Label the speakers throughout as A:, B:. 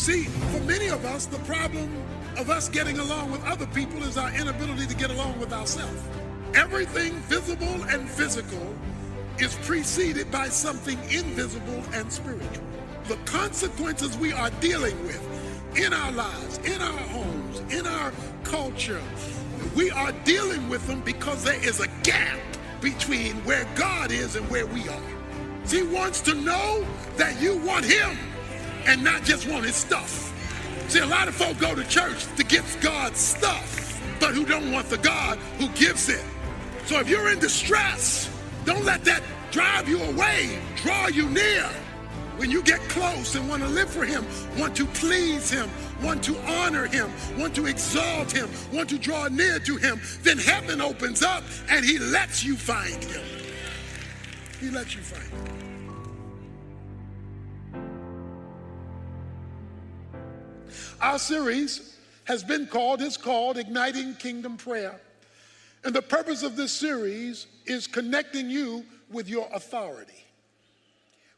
A: see, for many of us, the problem of us getting along with other people is our inability to get along with ourselves. Everything visible and physical is preceded by something invisible and spiritual. The consequences we are dealing with in our lives, in our homes, in our culture, we are dealing with them because there is a gap between where God is and where we are. He wants to know that you want him and not just want his stuff. See, a lot of folk go to church to get God's stuff, but who don't want the God who gives it. So if you're in distress, don't let that drive you away, draw you near. When you get close and want to live for him, want to please him, want to honor him, want to exalt him, want to draw near to him, then heaven opens up and he lets you find him. He lets you find him. Our series has been called, is called Igniting Kingdom Prayer. And the purpose of this series is connecting you with your authority,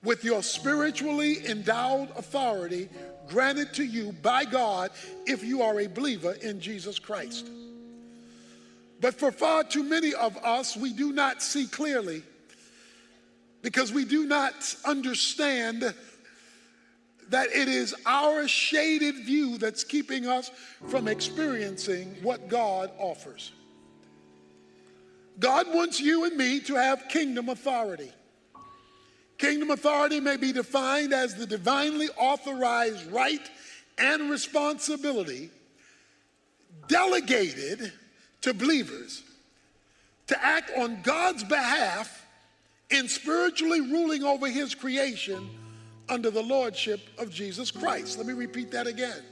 A: with your spiritually endowed authority granted to you by God if you are a believer in Jesus Christ. But for far too many of us, we do not see clearly because we do not understand that it is our shaded view that's keeping us from experiencing what God offers. God wants you and me to have kingdom authority. Kingdom authority may be defined as the divinely authorized right and responsibility delegated to believers to act on God's behalf in spiritually ruling over his creation under the lordship of Jesus Christ. Let me repeat that again.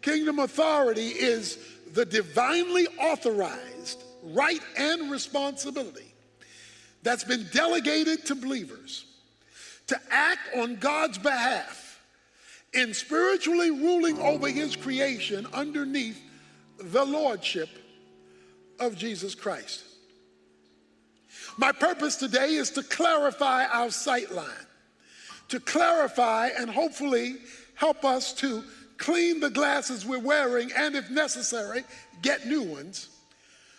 A: Kingdom authority is the divinely authorized right and responsibility that's been delegated to believers to act on God's behalf in spiritually ruling over his creation underneath the lordship of Jesus Christ. My purpose today is to clarify our sight line to clarify and hopefully help us to clean the glasses we're wearing and, if necessary, get new ones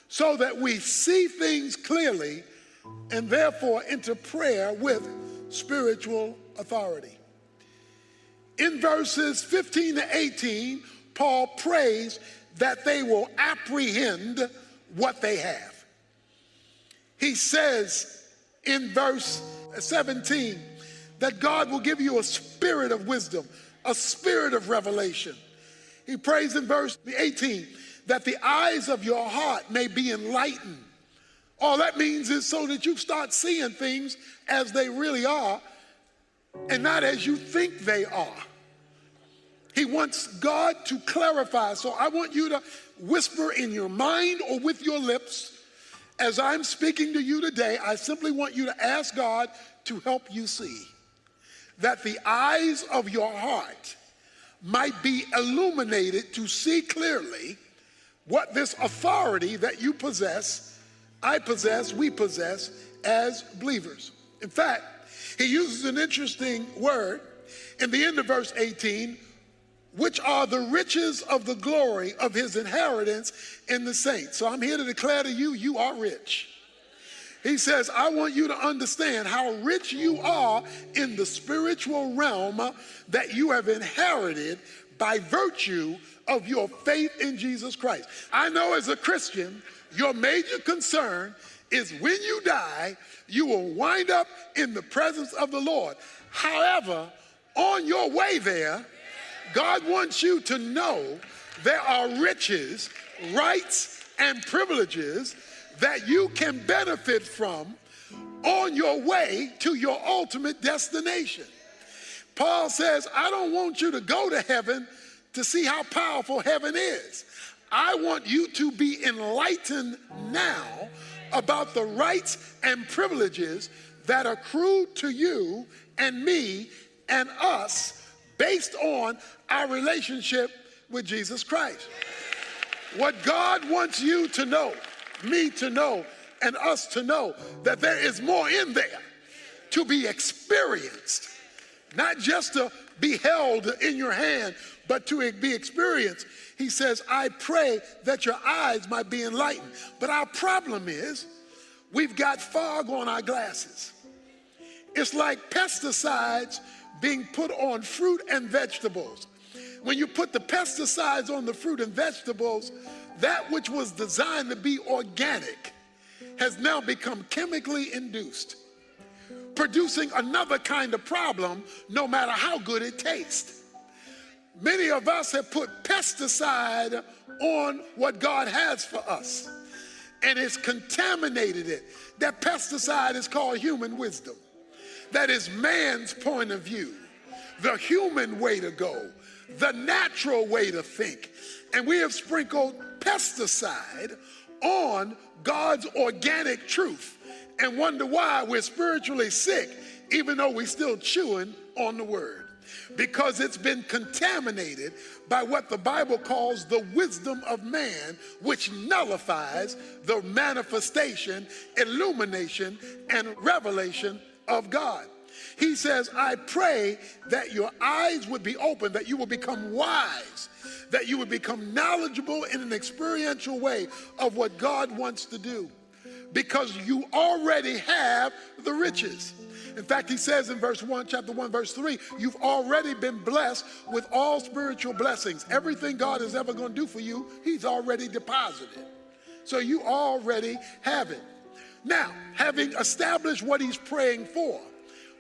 A: so that we see things clearly and therefore enter prayer with spiritual authority. In verses 15 to 18, Paul prays that they will apprehend what they have. He says in verse 17, that God will give you a spirit of wisdom, a spirit of revelation. He prays in verse 18 that the eyes of your heart may be enlightened. All that means is so that you start seeing things as they really are and not as you think they are. He wants God to clarify. So I want you to whisper in your mind or with your lips as I'm speaking to you today. I simply want you to ask God to help you see that the eyes of your heart might be illuminated to see clearly what this authority that you possess, I possess, we possess as believers. In fact, he uses an interesting word in the end of verse 18, which are the riches of the glory of his inheritance in the saints. So I'm here to declare to you, you are rich. He says, I want you to understand how rich you are in the spiritual realm that you have inherited by virtue of your faith in Jesus Christ. I know as a Christian, your major concern is when you die, you will wind up in the presence of the Lord. However, on your way there, God wants you to know there are riches, rights, and privileges that you can benefit from on your way to your ultimate destination. Paul says, I don't want you to go to heaven to see how powerful heaven is. I want you to be enlightened now about the rights and privileges that accrue to you and me and us based on our relationship with Jesus Christ. What God wants you to know me to know and us to know that there is more in there to be experienced not just to be held in your hand, but to be experienced. He says, I pray that your eyes might be enlightened. But our problem is we've got fog on our glasses. It's like pesticides being put on fruit and vegetables. When you put the pesticides on the fruit and vegetables, that which was designed to be organic has now become chemically induced, producing another kind of problem no matter how good it tastes. Many of us have put pesticide on what God has for us, and it's contaminated it. That pesticide is called human wisdom. That is man's point of view, the human way to go, the natural way to think. And we have sprinkled pesticide on God's organic truth and wonder why we're spiritually sick, even though we're still chewing on the word. Because it's been contaminated by what the Bible calls the wisdom of man, which nullifies the manifestation, illumination, and revelation of God. He says, I pray that your eyes would be open, that you will become wise, that you would become knowledgeable in an experiential way of what God wants to do, because you already have the riches. In fact, he says in verse 1, chapter 1, verse 3, you've already been blessed with all spiritual blessings. Everything God is ever going to do for you, he's already deposited. So you already have it. Now, having established what he's praying for,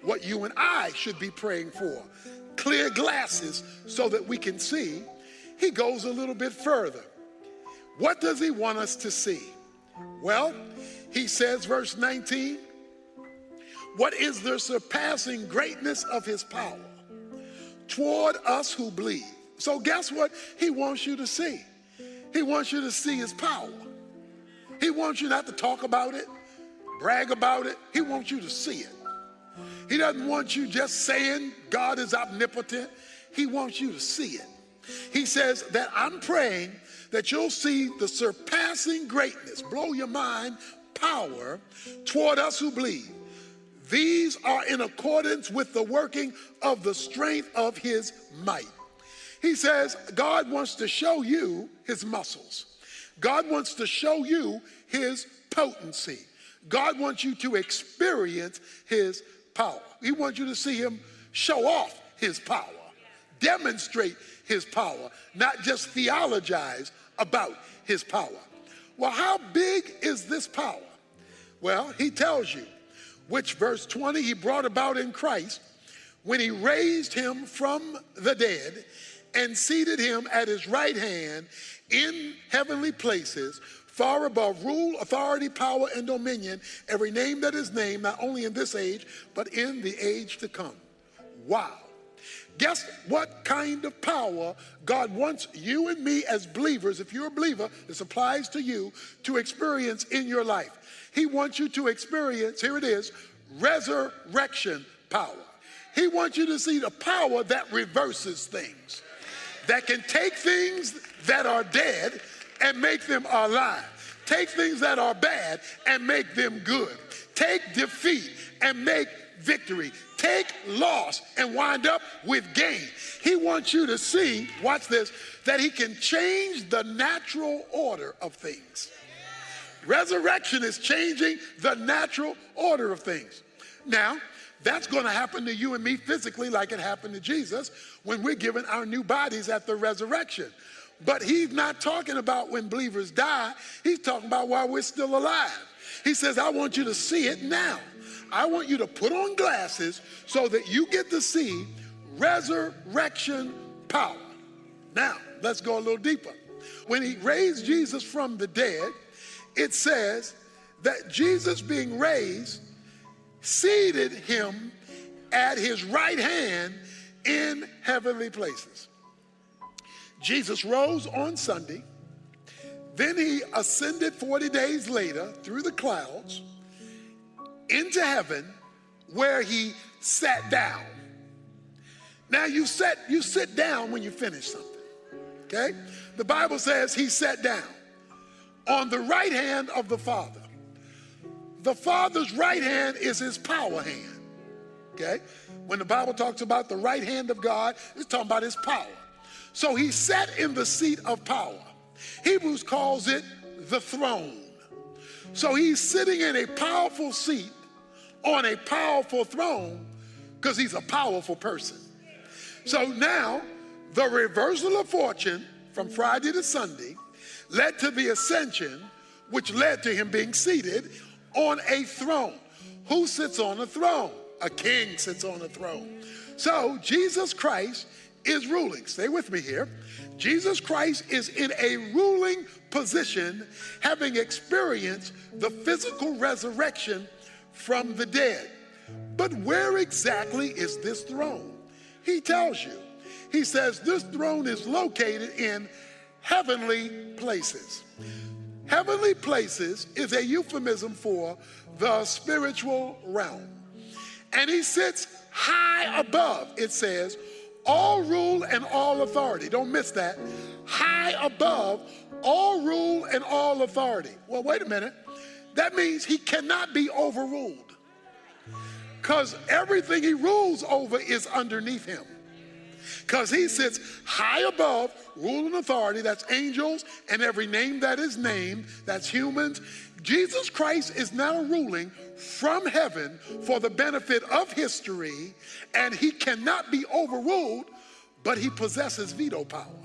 A: what you and I should be praying for clear glasses so that we can see. He goes a little bit further. What does he want us to see? Well, he says, verse 19, what is the surpassing greatness of his power toward us who believe? So, guess what he wants you to see? He wants you to see his power. He wants you not to talk about it, brag about it. He wants you to see it. He doesn't want you just saying God is omnipotent. He wants you to see it. He says that I'm praying that you'll see the surpassing greatness, blow your mind, power toward us who believe. These are in accordance with the working of the strength of his might. He says God wants to show you his muscles. God wants to show you his potency. God wants you to experience his power. He wants you to see him show off his power, demonstrate his power, not just theologize about his power. Well, how big is this power? Well, he tells you, which verse 20 he brought about in Christ when he raised him from the dead and seated him at his right hand in heavenly places far above rule, authority, power, and dominion, every name that is named, not only in this age, but in the age to come. Wow. Guess what kind of power God wants you and me as believers, if you're a believer, this applies to you, to experience in your life. He wants you to experience, here it is, resurrection power. He wants you to see the power that reverses things, that can take things that are dead and make them alive. Take things that are bad and make them good. Take defeat and make victory. Take loss and wind up with gain. He wants you to see, watch this, that he can change the natural order of things. Resurrection is changing the natural order of things. Now, that's going to happen to you and me physically, like it happened to Jesus when we're given our new bodies at the resurrection. But he's not talking about when believers die, he's talking about while we're still alive. He says, I want you to see it now. I want you to put on glasses so that you get to see resurrection power. Now, let's go a little deeper. When he raised Jesus from the dead, it says that Jesus being raised seated him at his right hand in heavenly places. Jesus rose on Sunday. Then he ascended 40 days later through the clouds into heaven where he sat down. Now you sit you sit down when you finish something. Okay? The Bible says he sat down on the right hand of the Father. The Father's right hand is his power hand. Okay? When the Bible talks about the right hand of God, it's talking about his power. So he sat in the seat of power. Hebrews calls it the throne. So he's sitting in a powerful seat on a powerful throne because he's a powerful person. So now, the reversal of fortune from Friday to Sunday led to the ascension, which led to him being seated on a throne. Who sits on a throne? A king sits on a throne. So Jesus Christ is ruling. Stay with me here. Jesus Christ is in a ruling position, having experienced the physical resurrection from the dead. But where exactly is this throne? He tells you. He says this throne is located in heavenly places. Heavenly places is a euphemism for the spiritual realm. And he sits high above, it says, all rule and all authority. Don't miss that. High above all rule and all authority. Well, wait a minute. That means he cannot be overruled because everything he rules over is underneath him. Because he sits high above rule and authority, that's angels and every name that is named, that's humans. Jesus Christ is now ruling from heaven for the benefit of history, and he cannot be overruled, but he possesses veto power.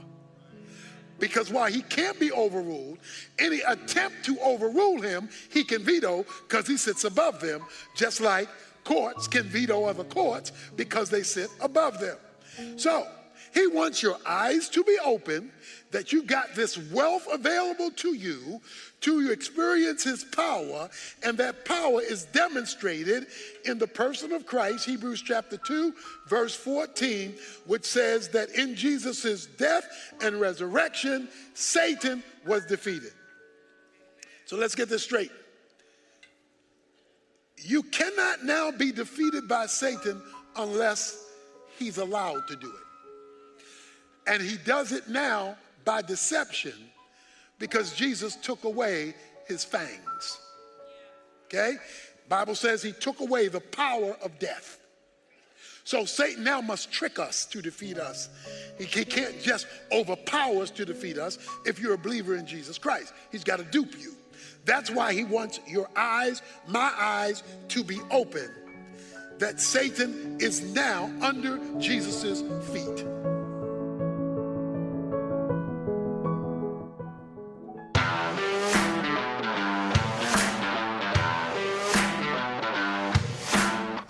A: Because while he can't be overruled, any attempt to overrule him, he can veto because he sits above them, just like courts can veto other courts because they sit above them. So he wants your eyes to be open that you got this wealth available to you to experience his power, and that power is demonstrated in the person of Christ, Hebrews chapter 2, verse 14, which says that in Jesus' death and resurrection, Satan was defeated. So let's get this straight. You cannot now be defeated by Satan unless he's allowed to do it. And he does it now by deception because Jesus took away his fangs. Okay? Bible says he took away the power of death. So Satan now must trick us to defeat us. He, can't just overpower us to defeat us if you're a believer in Jesus Christ. He's got to dupe you. That's why he wants your eyes, my eyes, to be open. That Satan is now under Jesus' feet.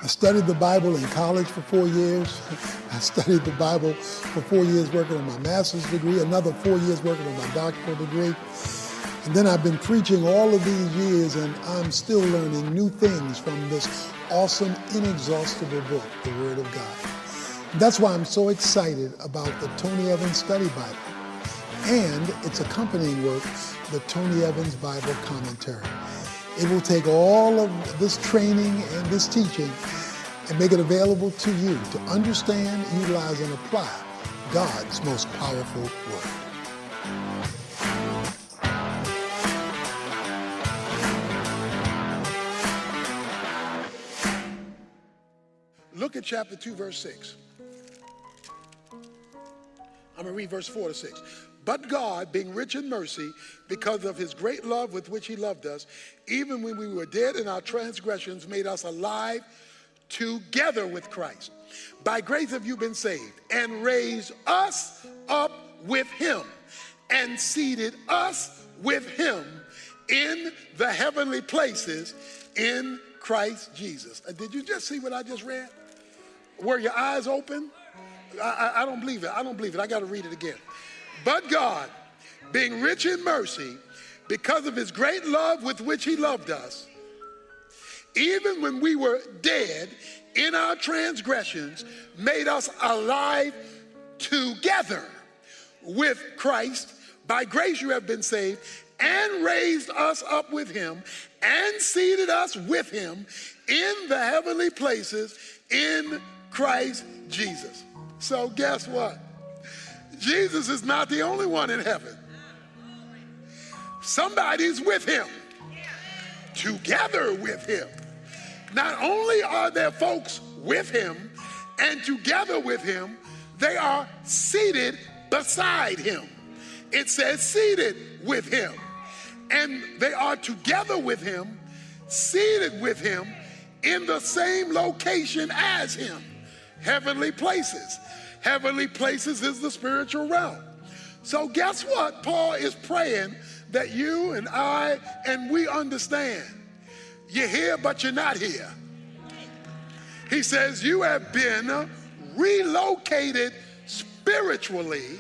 B: I studied the Bible in college for four years. I studied the Bible for four years working on my master's degree, another four years working on my doctoral degree. And then I've been preaching all of these years, and I'm still learning new things from this awesome, inexhaustible book, the Word of God. That's why I'm so excited about the Tony Evans Study Bible and its accompanying work, the Tony Evans Bible Commentary. It will take all of this training and this teaching and make it available to you to understand, utilize, and apply God's most powerful word.
A: Look at chapter 2, verse 6. I'm going to read verse 4 to 6. But God, being rich in mercy, because of his great love with which he loved us, even when we were dead in our transgressions, made us alive together with Christ. By grace have you been saved, and raised us up with him, and seated us with him in the heavenly places in Christ Jesus. Did you just see what I just read? Were your eyes open? I, I, I don't believe it. I don't believe it. I got to read it again. But God, being rich in mercy, because of his great love with which he loved us, even when we were dead in our transgressions, made us alive together with Christ. By grace you have been saved, and raised us up with him, and seated us with him in the heavenly places in Christ Jesus. So, guess what? Jesus is not the only one in heaven. Somebody's with him, together with him. Not only are there folks with him, and together with him, they are seated beside him. It says seated with him. And they are together with him, seated with him in the same location as him. Heavenly places. Heavenly places is the spiritual realm. So, guess what? Paul is praying that you and I and we understand. You're here, but you're not here. He says, You have been relocated spiritually,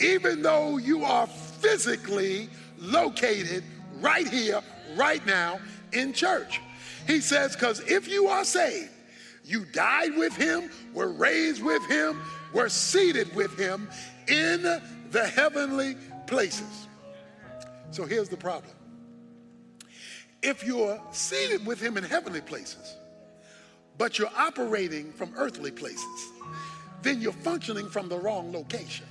A: even though you are physically located right here, right now in church. He says, Because if you are saved, you died with him, were raised with him, were seated with him in the heavenly places. So here's the problem. If you're seated with him in heavenly places, but you're operating from earthly places, then you're functioning from the wrong location.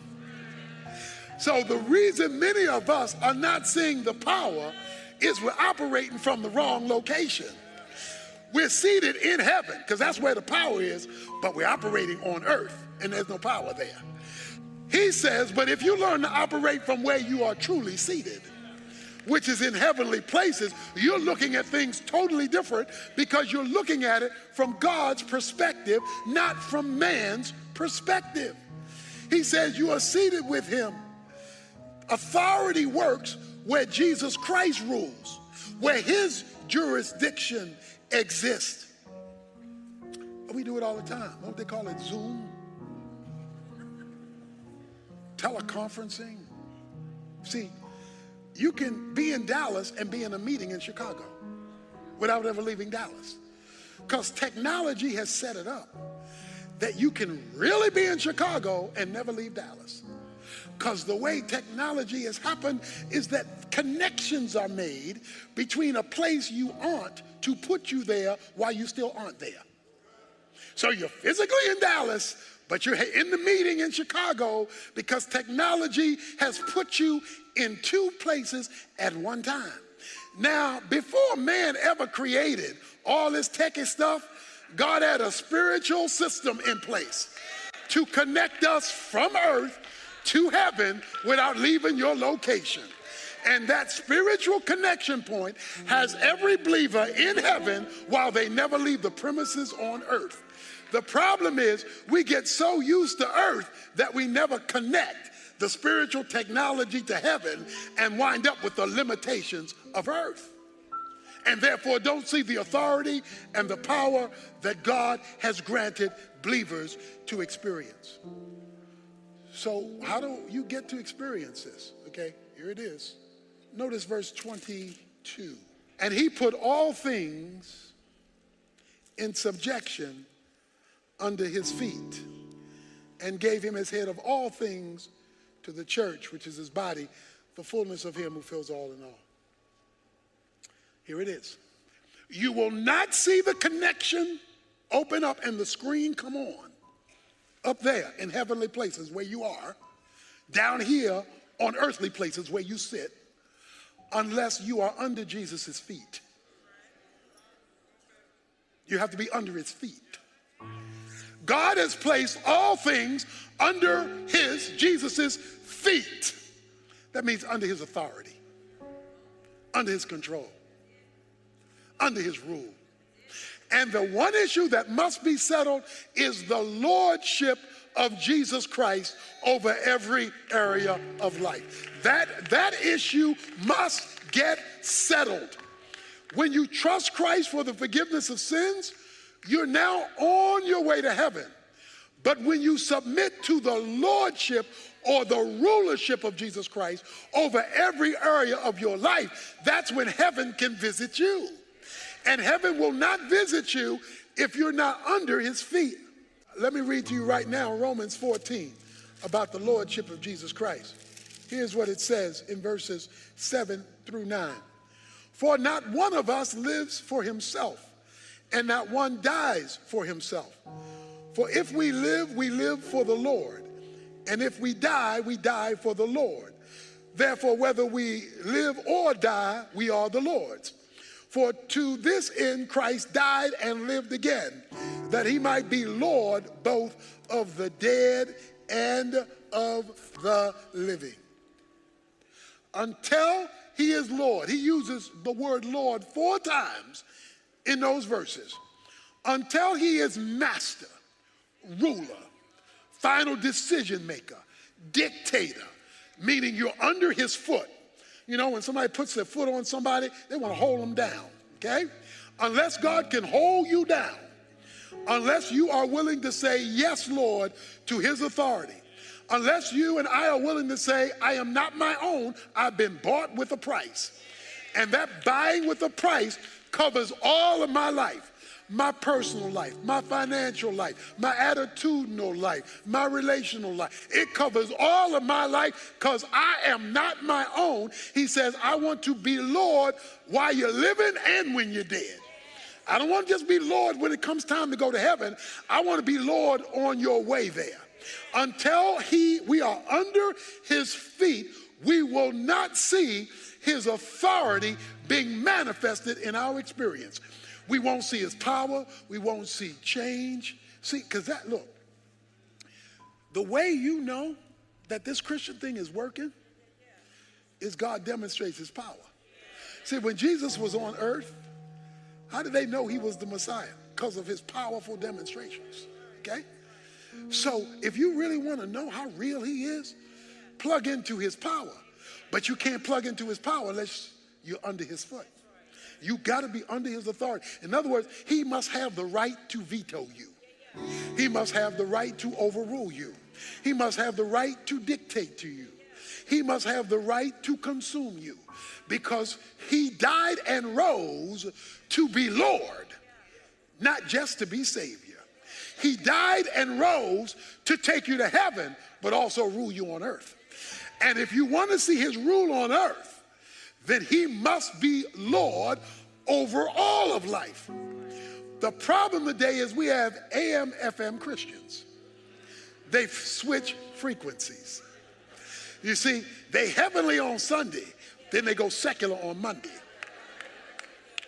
A: So the reason many of us are not seeing the power is we're operating from the wrong location. We're seated in heaven because that's where the power is, but we're operating on earth and there's no power there. He says, but if you learn to operate from where you are truly seated, which is in heavenly places, you're looking at things totally different because you're looking at it from God's perspective, not from man's perspective. He says you are seated with him. Authority works where Jesus Christ rules, where his jurisdiction exists. We do it all the time. Don't they call it Zoom? Teleconferencing? See, you can be in Dallas and be in a meeting in Chicago without ever leaving Dallas. Because technology has set it up that you can really be in Chicago and never leave Dallas. Because the way technology has happened is that connections are made between a place you aren't to put you there while you still aren't there. So you're physically in Dallas, but you're in the meeting in Chicago because technology has put you in two places at one time. Now, before man ever created all this techie stuff, God had a spiritual system in place to connect us from earth to heaven without leaving your location. And that spiritual connection point has every believer in heaven while they never leave the premises on earth. The problem is we get so used to earth that we never connect the spiritual technology to heaven and wind up with the limitations of earth. And therefore don't see the authority and the power that God has granted believers to experience. So, how do you get to experience this? Okay, here it is. Notice verse 22. And he put all things in subjection under his feet and gave him as head of all things to the church, which is his body, the fullness of him who fills all in all. Here it is. You will not see the connection open up and the screen come on up there in heavenly places where you are, down here on earthly places where you sit, unless you are under Jesus' feet. You have to be under his feet. God has placed all things under his, Jesus's feet. That means under his authority, under his control, under his rule. And the one issue that must be settled is the lordship of Jesus Christ over every area of life. That, that issue must get settled. When you trust Christ for the forgiveness of sins, you're now on your way to heaven. But when you submit to the lordship or the rulership of Jesus Christ over every area of your life, that's when heaven can visit you. And heaven will not visit you if you're not under his feet. Let me read to you right now Romans 14 about the lordship of Jesus Christ. Here's what it says in verses 7 through 9. For not one of us lives for himself and not one dies for himself. For if we live, we live for the Lord. And if we die, we die for the Lord. Therefore, whether we live or die, we are the Lord's. For to this end Christ died and lived again, that he might be Lord both of the dead and of the living. Until he is Lord, he uses the word Lord four times in those verses. Until he is master, ruler, final decision maker, dictator, meaning you're under his foot. You know, when somebody puts their foot on somebody, they want to hold them down, okay? Unless God can hold you down, unless you are willing to say, Yes, Lord, to his authority, unless you and I are willing to say, I am not my own, I've been bought with a price. And that buying with a price covers all of my life my personal life, my financial life, my attitudinal life, my relational life. It covers all of my life because I am not my own. He says, I want to be Lord while you're living and when you're dead. I don't want to just be Lord when it comes time to go to heaven. I want to be Lord on your way there. Until he we are under his feet, we will not see his authority being manifested in our experience. We won't see his power. We won't see change. See, because that, look, the way you know that this Christian thing is working is God demonstrates his power. See, when Jesus was on earth, how did they know he was the Messiah? Because of his powerful demonstrations. Okay? So if you really want to know how real he is, plug into his power. But you can't plug into his power unless you're under his foot. You got to be under his authority. In other words, he must have the right to veto you. He must have the right to overrule you. He must have the right to dictate to you. He must have the right to consume you because he died and rose to be Lord, not just to be Savior. He died and rose to take you to heaven, but also rule you on earth. And if you want to see his rule on earth, then he must be Lord over all of life. The problem today is we have AM, FM Christians. They switch frequencies. You see, they heavenly on Sunday, then they go secular on Monday.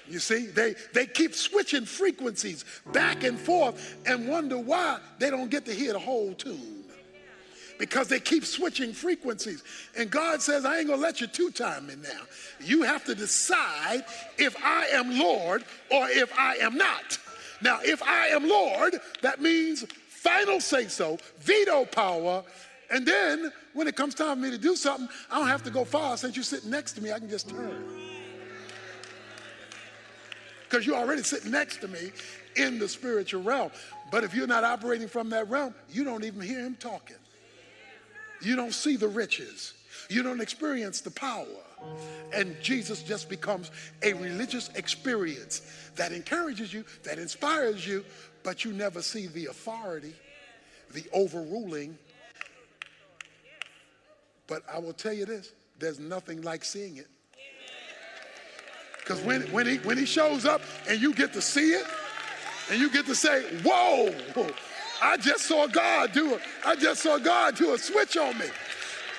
A: You see, they, they keep switching frequencies back and forth and wonder why they don't get to hear the whole tune because they keep switching frequencies. And God says, I ain't gonna let you two time in now. You have to decide if I am Lord or if I am not. Now, if I am Lord, that means final say so, veto power, and then when it comes time for me to do something, I don't have to go far. Since you're sitting next to me, I can just turn. Because you're already sitting next to me in the spiritual realm. But if you're not operating from that realm, you don't even hear him talking. You don't see the riches. You don't experience the power. And Jesus just becomes a religious experience that encourages you, that inspires you, but you never see the authority, the overruling. But I will tell you this there's nothing like seeing it. Because when, when, he, when he shows up and you get to see it, and you get to say, Whoa, I just saw God do it. I just saw God do a switch on me.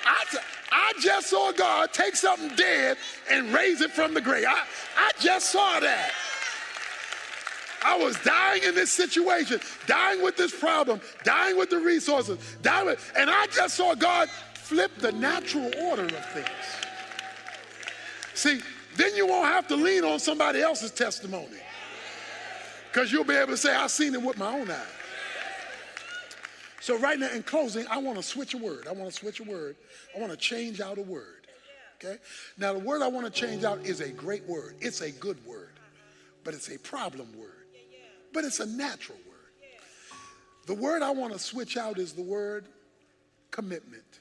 A: I, I just saw God take something dead and raise it from the grave. I, I just saw that. I was dying in this situation, dying with this problem, dying with the resources, dying with, and I just saw God flip the natural order of things. See, then you won't have to lean on somebody else's testimony. Because you'll be able to say, I've seen it with my own eyes. So, right now, in closing, I want to switch a word. I want to switch a word. I want to change out a word. Okay? Now, the word I want to change out is a great word. It's a good word, but it's a problem word. But it's a natural word. The word I want to switch out is the word commitment.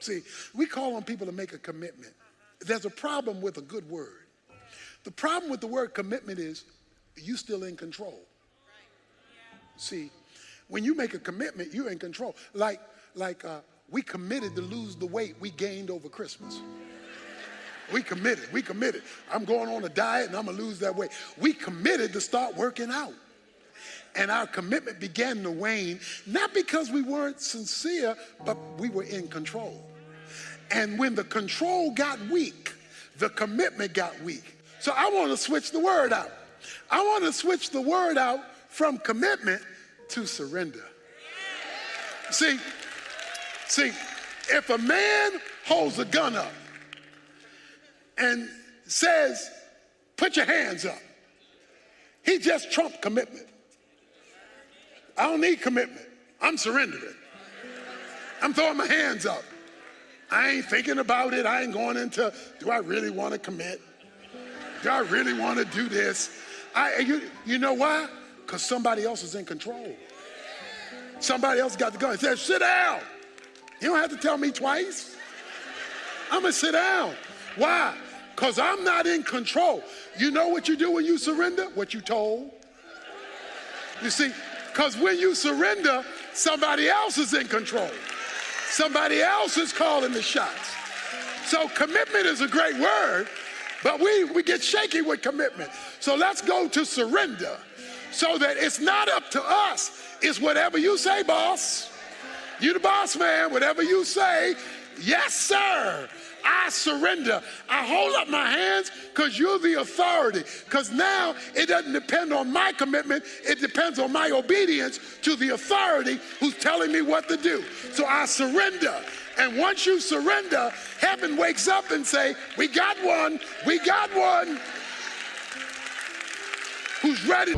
A: See, we call on people to make a commitment. There's a problem with a good word. The problem with the word commitment is you still in control. See, when you make a commitment, you're in control. Like, like uh, we committed to lose the weight we gained over Christmas. We committed. We committed. I'm going on a diet and I'm gonna lose that weight. We committed to start working out. And our commitment began to wane, not because we weren't sincere, but we were in control. And when the control got weak, the commitment got weak. So I want to switch the word out. I want to switch the word out from commitment to surrender. See, see, if a man holds a gun up and says, put your hands up, he just trumped commitment. I don't need commitment. I'm surrendering. I'm throwing my hands up. I ain't thinking about it. I ain't going into, do I really want to commit? Do I really want to do this? I, you, you know why? Because somebody else is in control. Somebody else got the gun. He said, sit down. You don't have to tell me twice. I'm going to sit down. Why? Because I'm not in control. You know what you do when you surrender? What you told. You see, because when you surrender, somebody else is in control. Somebody else is calling the shots. So commitment is a great word, but we, we get shaky with commitment. So let's go to surrender so that it's not up to us. It's whatever you say, boss. You the boss man, whatever you say, yes, sir. I surrender. I hold up my hands because you're the authority. Because now it doesn't depend on my commitment, it depends on my obedience to the authority who's telling me what to do. So I surrender. And once you surrender, heaven wakes up and say, "We got one. We got one." Who's ready?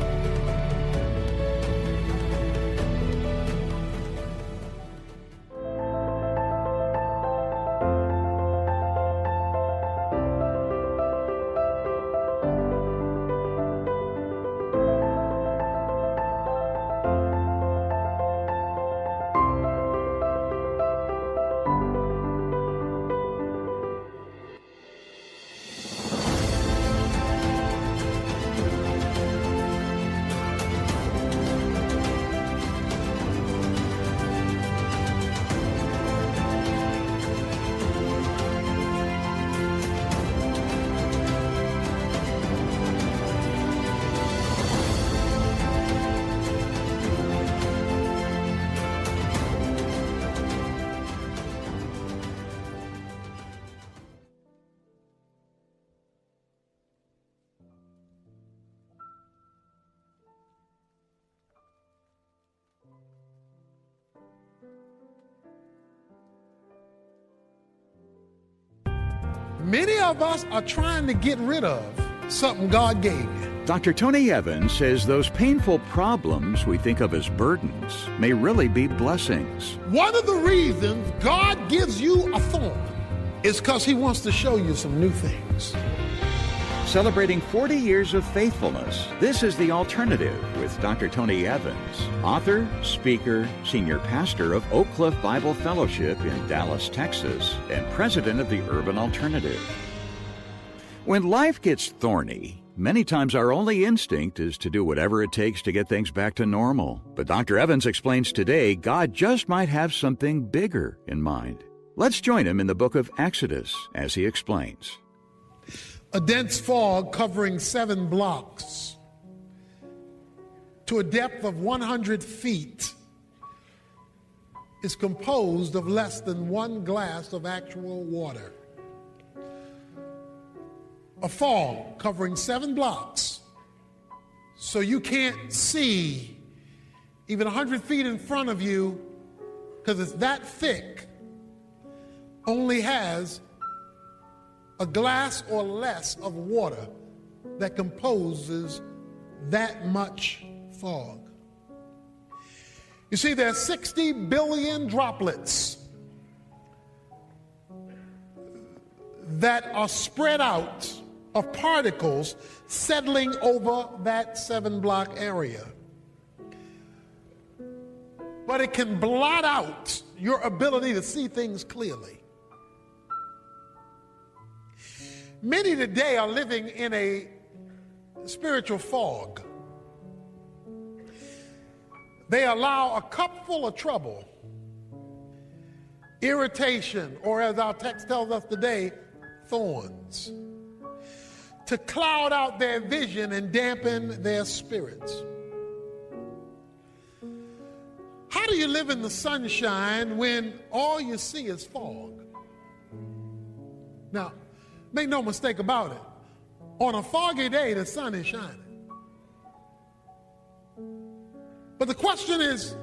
A: Of us are trying to get rid of something God gave you.
C: Dr. Tony Evans says those painful problems we think of as burdens may really be blessings.
A: One of the reasons God gives you a thorn is because He wants to show you some new things.
C: Celebrating 40 years of faithfulness, this is The Alternative with Dr. Tony Evans, author, speaker, senior pastor of Oak Cliff Bible Fellowship in Dallas, Texas, and president of the Urban Alternative. When life gets thorny, many times our only instinct is to do whatever it takes to get things back to normal. But Dr. Evans explains today God just might have something bigger in mind. Let's join him in the book of Exodus as he explains
A: a dense fog covering seven blocks to a depth of 100 feet is composed of less than one glass of actual water. A fog covering seven blocks so you can't see even 100 feet in front of you because it's that thick, only has a glass or less of water that composes that much fog. You see, there are 60 billion droplets that are spread out of particles settling over that seven block area. But it can blot out your ability to see things clearly. Many today are living in a spiritual fog. They allow a cup full of trouble, irritation, or as our text tells us today, thorns, to cloud out their vision and dampen their spirits. How do you live in the sunshine when all you see is fog? Now, Make no mistake about it. On a foggy day, the sun is shining. But the question is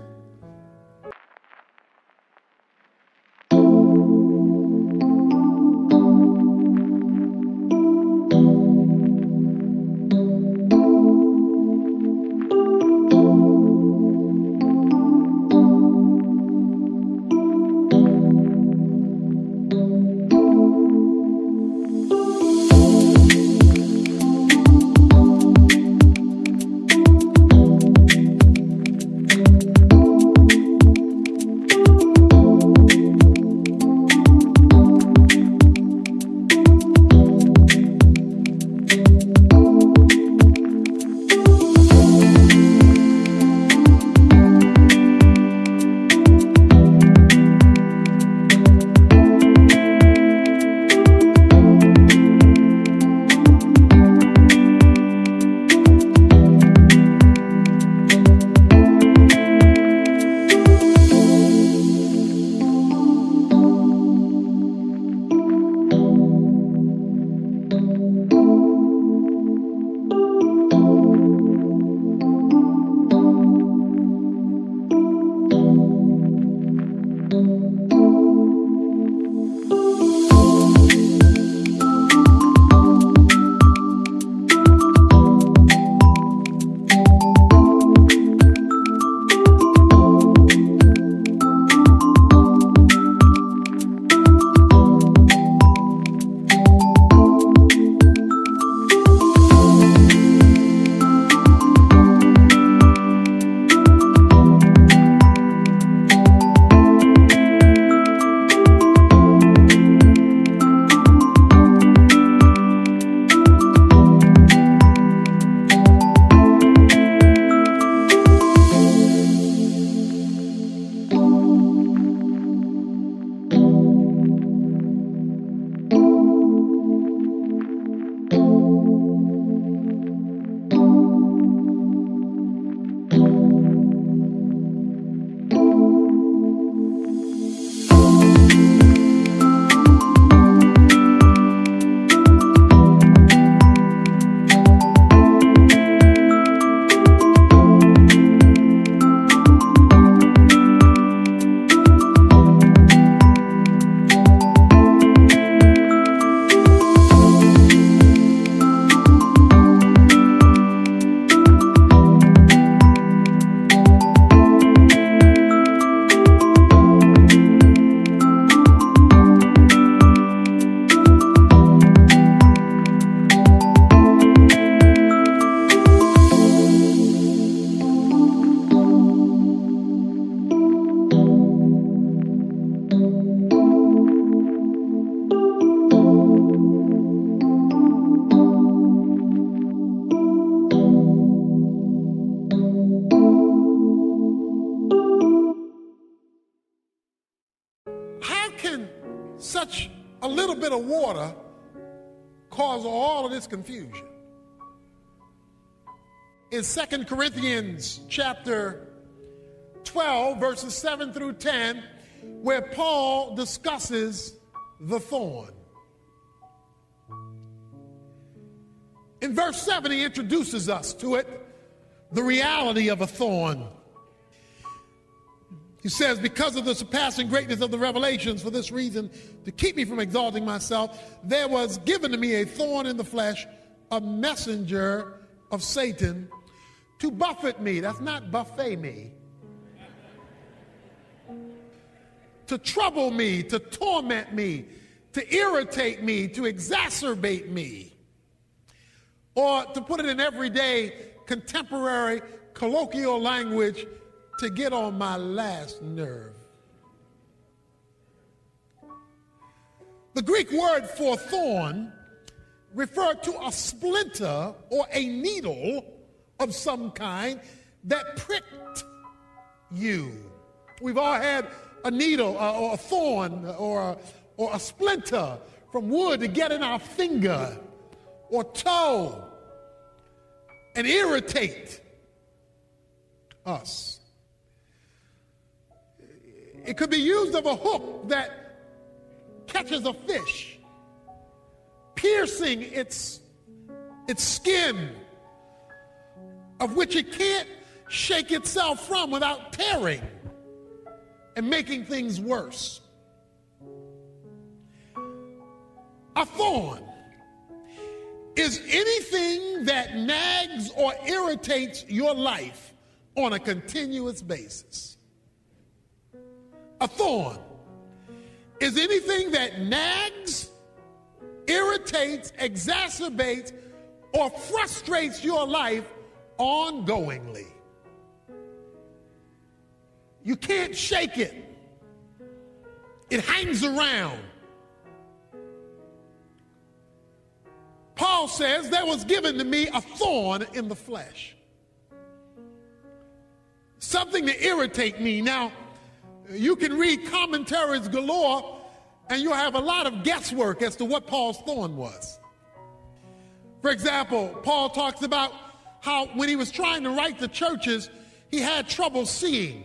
A: confusion. In Second Corinthians chapter 12, verses 7 through 10, where Paul discusses the thorn. In verse 7, he introduces us to it, the reality of a thorn. He says, Because of the surpassing greatness of the revelations, for this reason, to keep me from exalting myself, there was given to me a thorn in the flesh, a messenger of Satan to buffet me. That's not buffet me. To trouble me, to torment me, to irritate me, to exacerbate me. Or to put it in everyday, contemporary, colloquial language, to get on my last nerve. The Greek word for thorn referred to a splinter or a needle of some kind that pricked you. We've all had a needle uh, or a thorn or or a splinter from wood to get in our finger or toe and irritate us. It could be used of a hook that catches a fish, piercing its its skin, of which it can't shake itself from without tearing and making things worse. A thorn is anything that nags or irritates your life on a continuous basis. A thorn is anything that nags, irritates, exacerbates, or frustrates your life ongoingly. You can't shake it. It hangs around. Paul says, There was given to me a thorn in the flesh. Something to irritate me. Now, you can read commentaries galore, and you'll have a lot of guesswork as to what Paul's thorn was. For example, Paul talks about how when he was trying to write the churches, he had trouble seeing.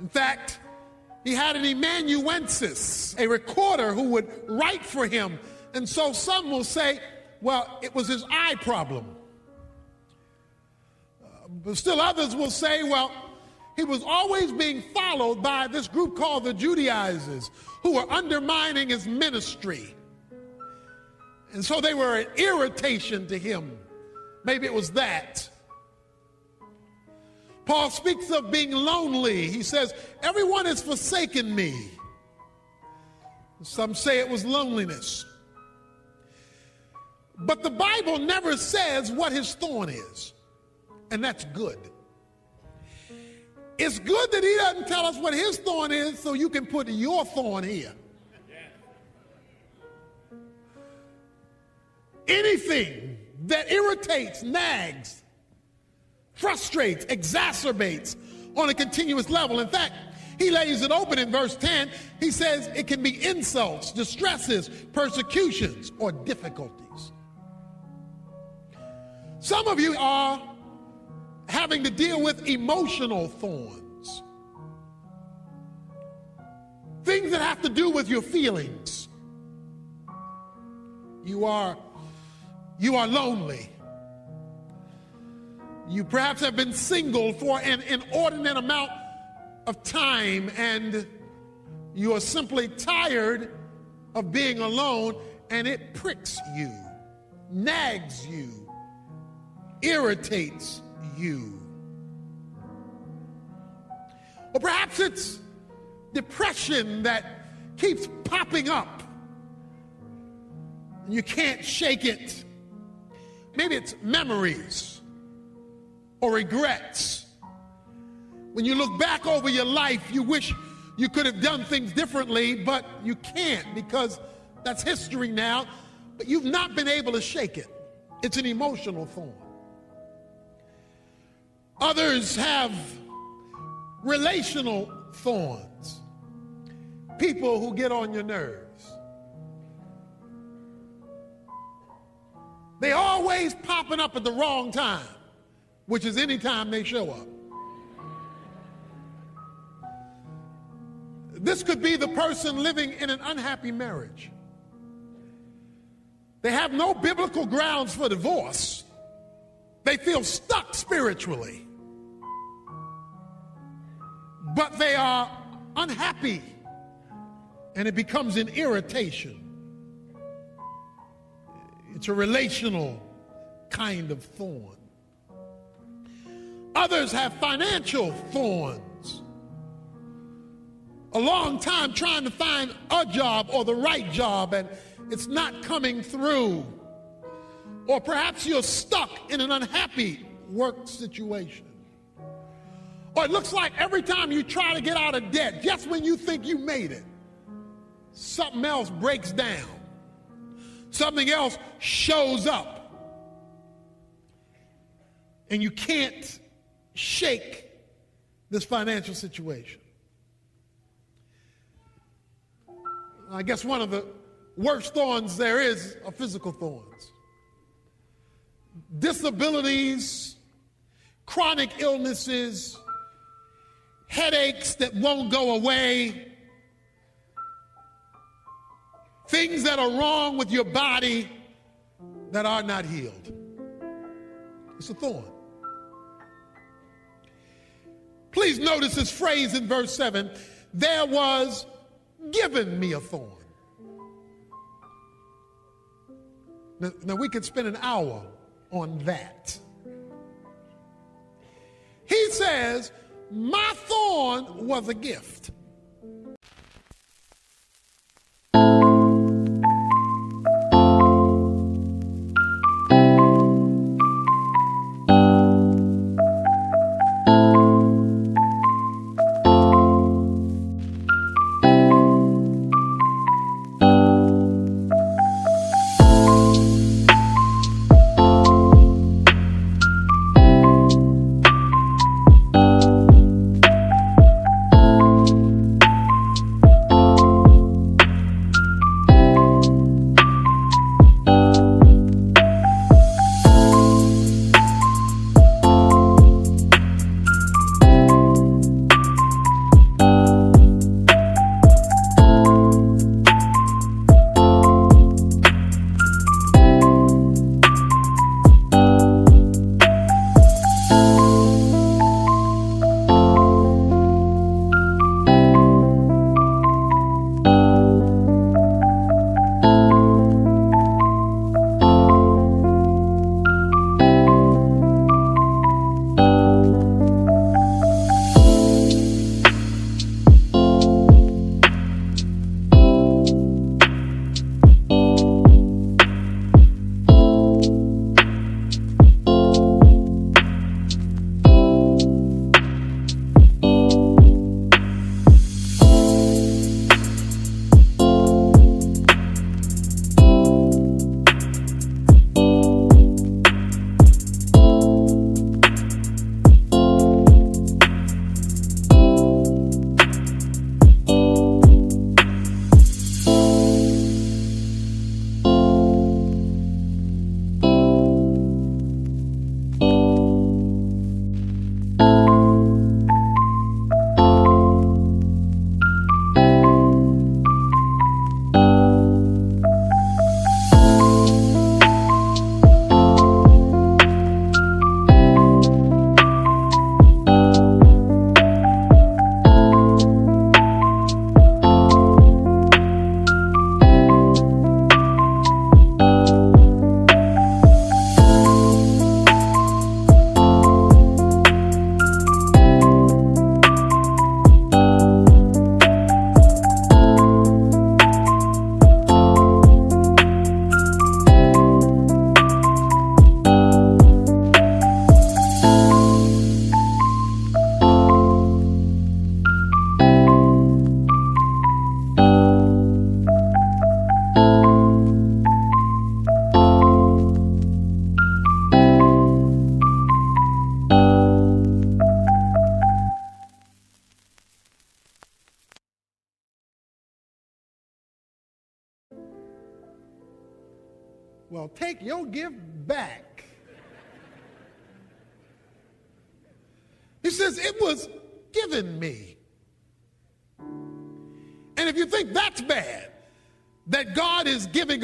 A: In fact, he had an amanuensis, a recorder who would write for him. And so some will say, well, it was his eye problem. Uh, but still others will say, well, he was always being followed by this group called the Judaizers who were undermining his ministry. And so they were an irritation to him. Maybe it was that. Paul speaks of being lonely. He says, Everyone has forsaken me. Some say it was loneliness. But the Bible never says what his thorn is, and that's good. It's good that he doesn't tell us what his thorn is so you can put your thorn here. Anything that irritates, nags, frustrates, exacerbates on a continuous level. In fact, he lays it open in verse 10. He says it can be insults, distresses, persecutions, or difficulties. Some of you are having to deal with emotional thorns, things that have to do with your feelings. You are you are lonely. You perhaps have been single for an inordinate amount of time and you are simply tired of being alone and it pricks you, nags you, irritates you. Or perhaps it's depression that keeps popping up and you can't shake it. Maybe it's memories or regrets. When you look back over your life, you wish you could have done things differently, but you can't because that's history now. But you've not been able to shake it. It's an emotional thorn. Others have relational thorns, people who get on your nerves. They always popping up at the wrong time, which is any time they show up. This could be the person living in an unhappy marriage. They have no biblical grounds for divorce. They feel stuck spiritually. But they are unhappy and it becomes an irritation. It's a relational kind of thorn. Others have financial thorns. A long time trying to find a job or the right job and it's not coming through. Or perhaps you're stuck in an unhappy work situation. Or it looks like every time you try to get out of debt, just when you think you made it, something else breaks down something else shows up. And you can't shake this financial situation. I guess one of the worst thorns there is are physical thorns. Disabilities, chronic illnesses, headaches that won't go away, things that are wrong with your body that are not healed. It's a thorn. Please notice this phrase in verse 7 there was given me a thorn. Now, now, we could spend an hour on that. He says, My thorn was a gift.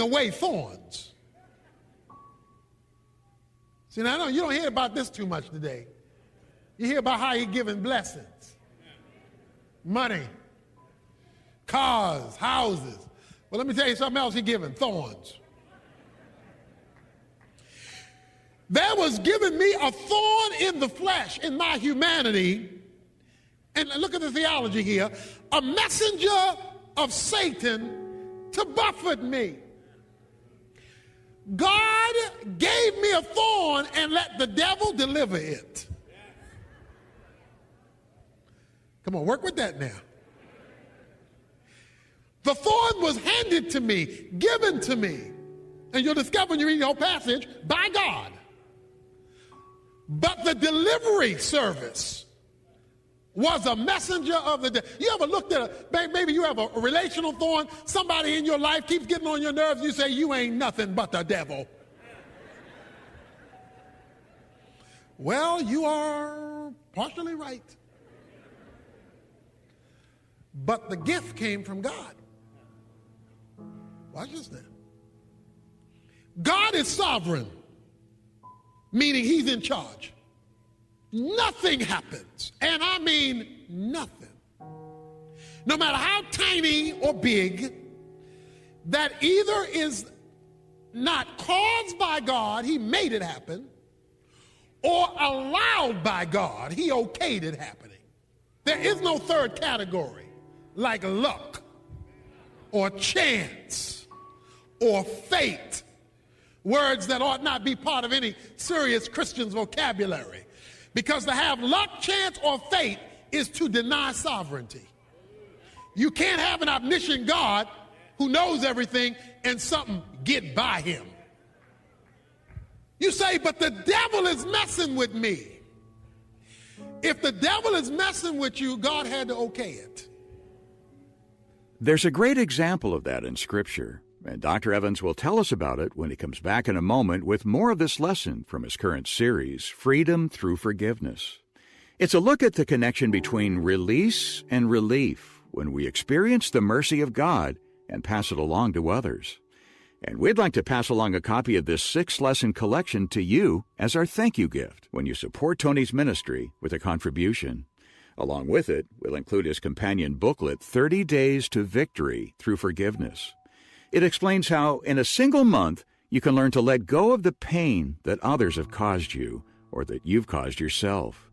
A: Away thorns. See, now I know you don't hear about this too much today. You hear about how he's giving blessings, money, cars, houses. Well, let me tell you something else he's giving thorns. There was given me a thorn in the flesh, in my humanity. And look at the theology here a messenger of Satan to buffet me. God gave me a thorn and let the devil deliver it. Come on, work with that now. The thorn was handed to me, given to me. And you'll discover when you read the whole passage by God. But the delivery service was a messenger of the devil. You ever looked at a, maybe you have a relational thorn, somebody in your life keeps getting on your nerves, you say, You ain't nothing but the devil. Well, you are partially right. But the gift came from God. Watch this now. God is sovereign, meaning he's in charge. Nothing happens, and I mean nothing. No matter how tiny or big, that either is not caused by God, he made it happen, or allowed by God, he okayed it happening. There is no third category like luck or chance or fate, words that ought not be part of any serious Christian's vocabulary. Because to have luck, chance, or fate is to deny sovereignty. You can't have an omniscient God who knows everything and something get by him. You say, but the devil is messing with me. If the devil is messing with you, God had to okay it.
C: There's a great example of that in Scripture, and Dr. Evans will tell us about it when he comes back in a moment with more of this lesson from his current series, Freedom Through Forgiveness. It's a look at the connection between release and relief when we experience the mercy of God and pass it along to others. And we'd like to pass along a copy of this six lesson collection to you as our thank you gift when you support Tony's ministry with a contribution. Along with it, we'll include his companion booklet, 30 Days to Victory Through Forgiveness. It explains how, in a single month, you can learn to let go of the pain that others have caused you or that you've caused yourself.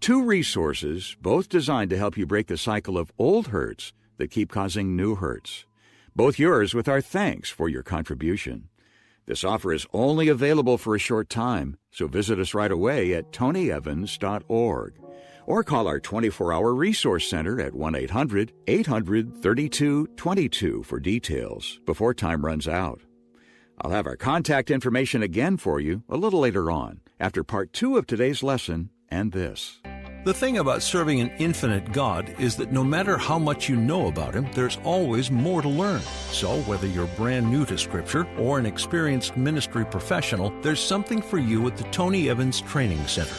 C: Two resources, both designed to help you break the cycle of old hurts that keep causing new hurts both yours with our thanks for your contribution. This offer is only available for a short time, so visit us right away at tonyevans.org or call our 24 hour resource center at 1 800 800 3222 for details before time runs out. I'll have our contact information again for you a little later on after part two of today's lesson and this.
D: The thing about serving an infinite God is that no matter how much you know about Him, there's always more to learn. So, whether you're brand new to Scripture or an experienced ministry professional, there's something for you at the Tony Evans Training Center.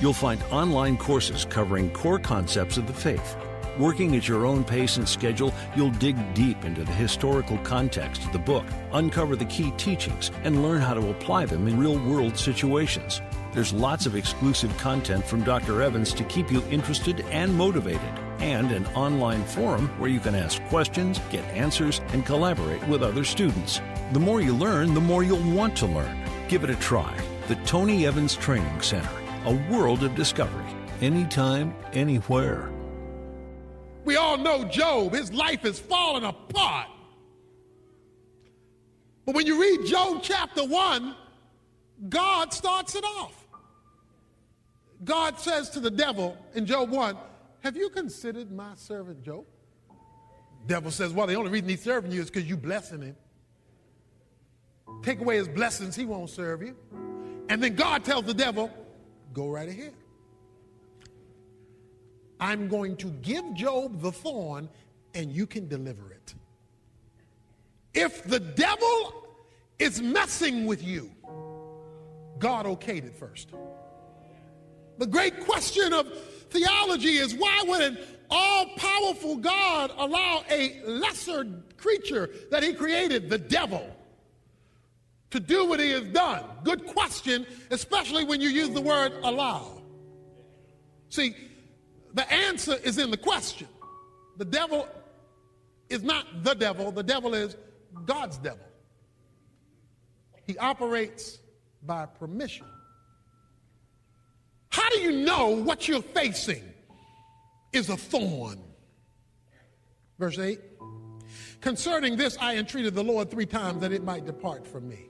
D: You'll find online courses covering core concepts of the faith. Working at your own pace and schedule, you'll dig deep into the historical context of the book, uncover the key teachings, and learn how to apply them in real world situations. There's lots of exclusive content from Dr. Evans to keep you interested and motivated, and an online forum where you can ask questions, get answers, and collaborate with other students. The more you learn, the more you'll want to learn. Give it a try. The Tony Evans Training Center, a world of discovery, anytime, anywhere.
A: We all know Job, his life is falling apart. But when you read Job chapter 1, God starts it off. God says to the devil in Job 1, Have you considered my servant Job? Devil says, Well, the only reason he's serving you is because you blessing him. Take away his blessings, he won't serve you. And then God tells the devil, Go right ahead. I'm going to give Job the thorn and you can deliver it. If the devil is messing with you, God okayed it first. The great question of theology is why would an all powerful God allow a lesser creature that he created, the devil, to do what he has done? Good question, especially when you use the word allow. See, the answer is in the question. The devil is not the devil, the devil is God's devil. He operates by permission. How do you know what you're facing is a thorn? Verse 8 Concerning this, I entreated the Lord three times that it might depart from me.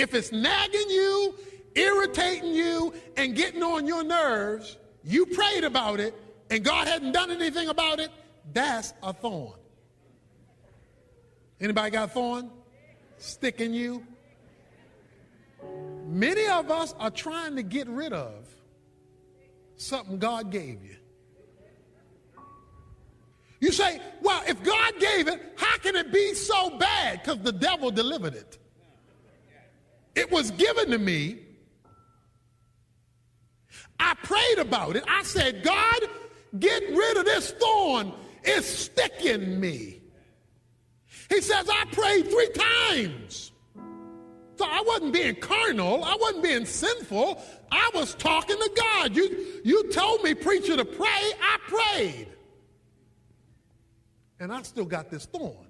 A: If it's nagging you, irritating you, and getting on your nerves, you prayed about it, and God hadn't done anything about it, that's a thorn. Anybody got a thorn? Sticking you? Many of us are trying to get rid of something God gave you. You say, well, if God gave it, how can it be so bad? Because the devil delivered it. It was given to me. I prayed about it. I said, God, get rid of this thorn. It's sticking me. He says, I prayed three times. So I wasn't being carnal. I wasn't being sinful. I was talking to God. You, you told me, preacher, to pray. I prayed. And I still got this thorn.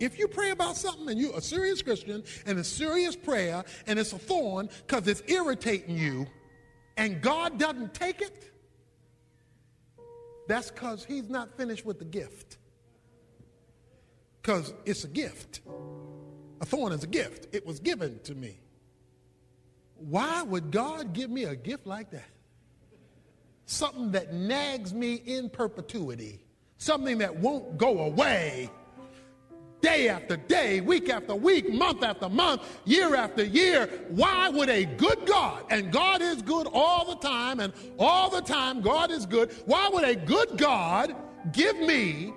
A: If you pray about something and you're a serious Christian and a serious prayer and it's a thorn because it's irritating you and God doesn't take it, that's because he's not finished with the gift. Because it's a gift. A thorn is a gift. It was given to me. Why would God give me a gift like that? Something that nags me in perpetuity. Something that won't go away day after day, week after week, month after month, year after year. Why would a good God, and God is good all the time, and all the time God is good, why would a good God give me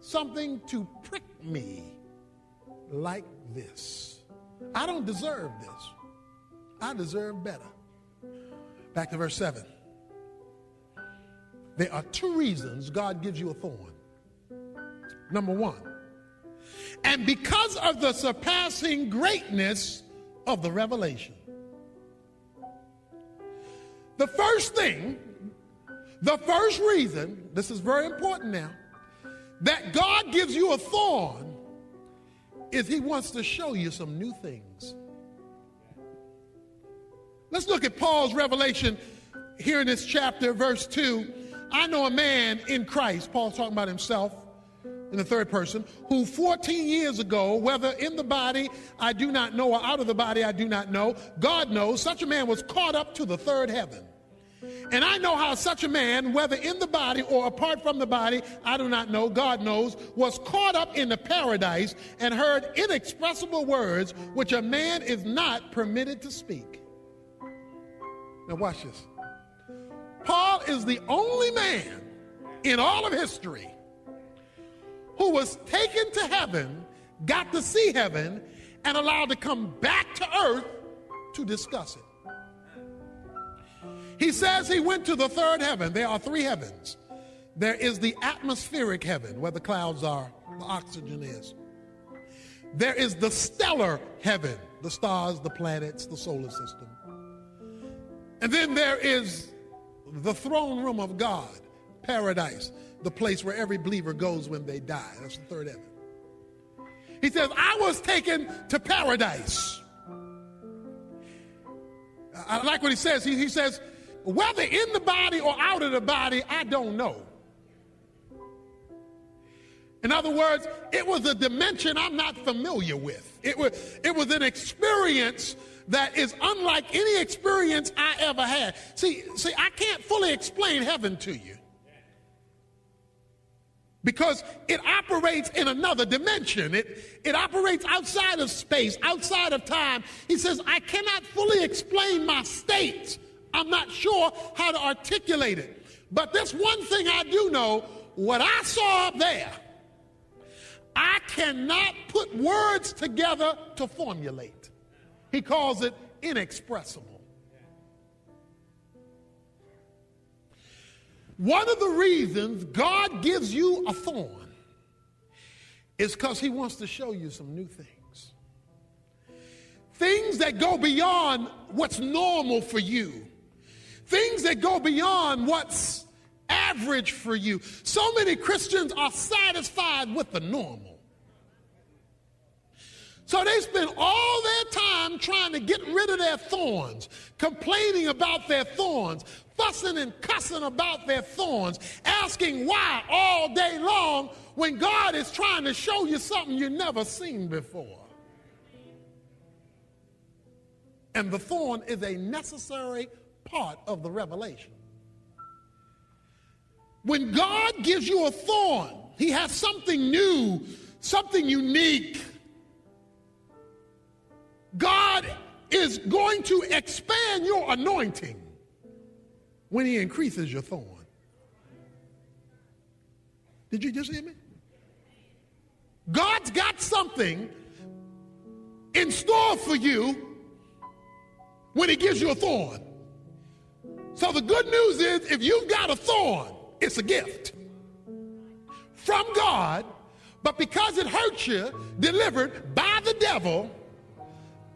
A: something to prick me like this? I don't deserve this. I deserve better. Back to verse 7. There are two reasons God gives you a thorn. Number one, and because of the surpassing greatness of the revelation. The first thing, the first reason, this is very important now, that God gives you a thorn is he wants to show you some new things. Let's look at Paul's revelation here in this chapter, verse 2. I know a man in Christ, Paul's talking about himself in the third person, who 14 years ago, whether in the body I do not know or out of the body I do not know, God knows, such a man was caught up to the third heaven. And I know how such a man, whether in the body or apart from the body, I do not know, God knows, was caught up into paradise and heard inexpressible words which a man is not permitted to speak. Now, watch this. Paul is the only man in all of history who was taken to heaven, got to see heaven, and allowed to come back to earth to discuss it. He says he went to the third heaven. There are three heavens. There is the atmospheric heaven where the clouds are, the oxygen is. There is the stellar heaven, the stars, the planets, the solar system. And then there is the throne room of God, paradise, the place where every believer goes when they die. That's the third heaven. He says, I was taken to paradise. I like what he says. He, he says, whether in the body or out of the body, I don't know. In other words, it was a dimension I'm not familiar with. It was, it was an experience that is unlike any experience I ever had. See, see, I can't fully explain heaven to you because it operates in another dimension. It, it operates outside of space, outside of time. He says, I cannot fully explain my state. I'm not sure how to articulate it. But this one thing I do know what I saw up there, I cannot put words together to formulate. He calls it inexpressible. One of the reasons God gives you a thorn is because he wants to show you some new things. Things that go beyond what's normal for you. Things that go beyond what's average for you. So many Christians are satisfied with the normal. So they spend all their time trying to get rid of their thorns, complaining about their thorns, fussing and cussing about their thorns, asking why all day long when God is trying to show you something you've never seen before. And the thorn is a necessary part of the revelation. When God gives you a thorn, He has something new, something unique. God is going to expand your anointing when he increases your thorn. Did you just hear me? God's got something in store for you when he gives you a thorn. So the good news is if you've got a thorn, it's a gift from God, but because it hurts you, delivered by the devil,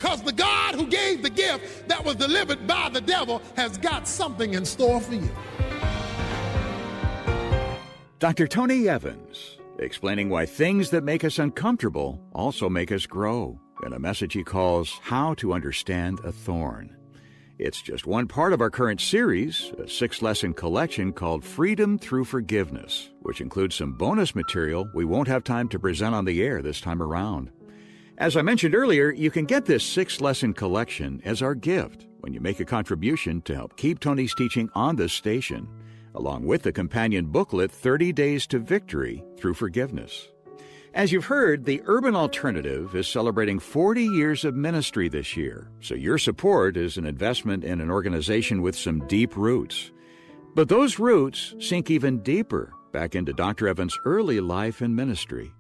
E: Because the God who gave the gift that was delivered by the devil has got something in store for you.
C: Dr. Tony Evans, explaining why things that make us uncomfortable also make us grow, in a message he calls How to Understand a Thorn. It's just one part of our current series, a six lesson collection called Freedom Through Forgiveness, which includes some bonus material we won't have time to present on the air this time around. As I mentioned earlier, you can get this six lesson collection as our gift when you make a contribution to help keep Tony's teaching on this station along with the companion booklet 30 Days to Victory Through Forgiveness. As you've heard, the Urban Alternative is celebrating 40 years of ministry this year, so your support is an investment in an organization with some deep roots. But those roots sink even deeper back into Dr. Evans' early life and ministry.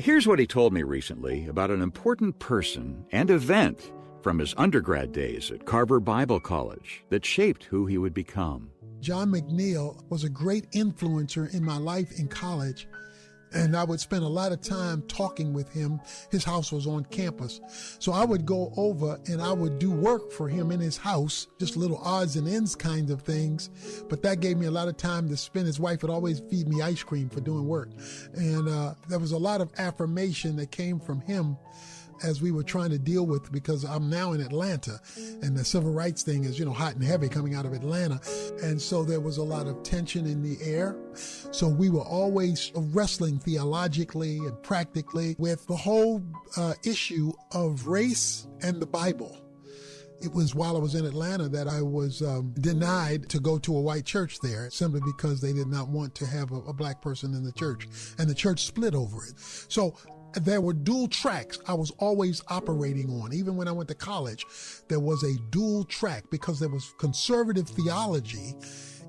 C: Here's what he told me recently about an important person and event from his undergrad days at Carver Bible College that shaped who he would become.
A: John McNeil was a great influencer in my life in college. And I would spend a lot of time talking with him. His house was on campus. So I would go over and I would do work for him in his house, just little odds and ends kind of things. But that gave me a lot of time to spend. His wife would always feed me ice cream for doing work. And uh, there was a lot of affirmation that came from him as we were trying to deal with because I'm now in Atlanta and the civil rights thing is, you know, hot and heavy coming out of Atlanta. And so there was a lot of tension in the air. So we were always wrestling theologically and practically with the whole uh, issue of race and the Bible. It was while I was in Atlanta that I was um, denied to go to a white church there simply because they did not want to have a, a black person in the church. And the church split over it. So there were dual tracks I was always operating on. Even when I went to college, there was a dual track because there was conservative theology,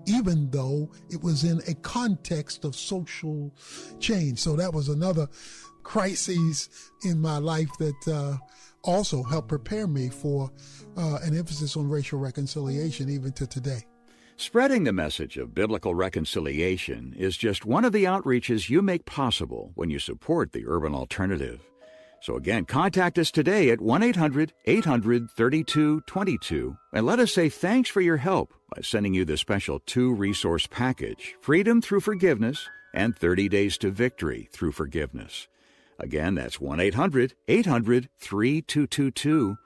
A: even though it was in a context of social change. So that was another crisis in my life that uh, also helped prepare me for uh, an emphasis on racial reconciliation, even to today.
C: Spreading the message of biblical reconciliation is just one of the outreaches you make possible when you support the Urban Alternative. So again, contact us today at 1 800 800 3222 and let us say thanks for your help by sending you the special two resource package Freedom Through Forgiveness and 30 Days to Victory Through Forgiveness. Again, that's 1 800 800 3222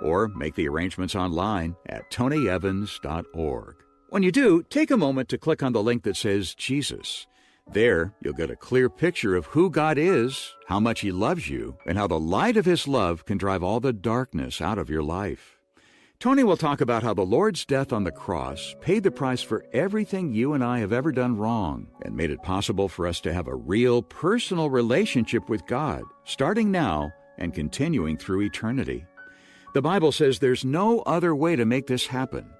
C: or make the arrangements online at tonyevans.org. When you do, take a moment to click on the link that says Jesus. There, you'll get a clear picture of who God is, how much He loves you, and how the light of His love can drive all the darkness out of your life. Tony will talk about how the Lord's death on the cross paid the price for everything you and I have ever done wrong and made it possible for us to have a real personal relationship with God, starting now and continuing through eternity. The Bible says there's no other way to make this happen.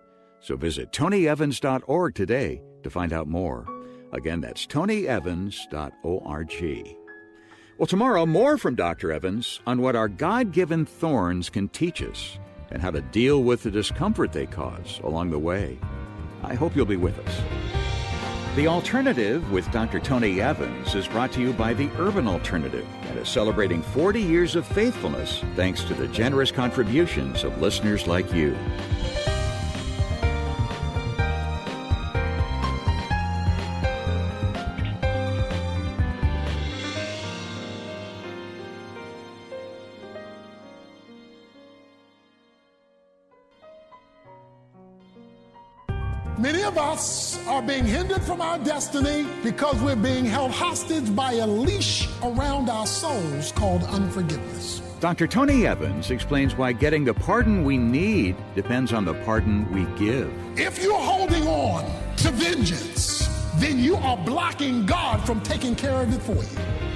C: So visit tonyevans.org today to find out more. Again, that's tonyevans.org. Well, tomorrow, more from Dr. Evans on what our God given thorns can teach us and how to deal with the discomfort they cause along the way. I hope you'll be with us. The Alternative with Dr. Tony Evans is brought to you by the Urban Alternative and is celebrating 40 years of faithfulness thanks to the generous contributions of listeners like you.
E: Are being hindered from our destiny because we're being held hostage by a leash around our souls called unforgiveness.
C: Dr. Tony Evans explains why getting the pardon we need depends on the pardon we give.
E: If you're holding on to vengeance, then you are blocking God from taking care of it for you.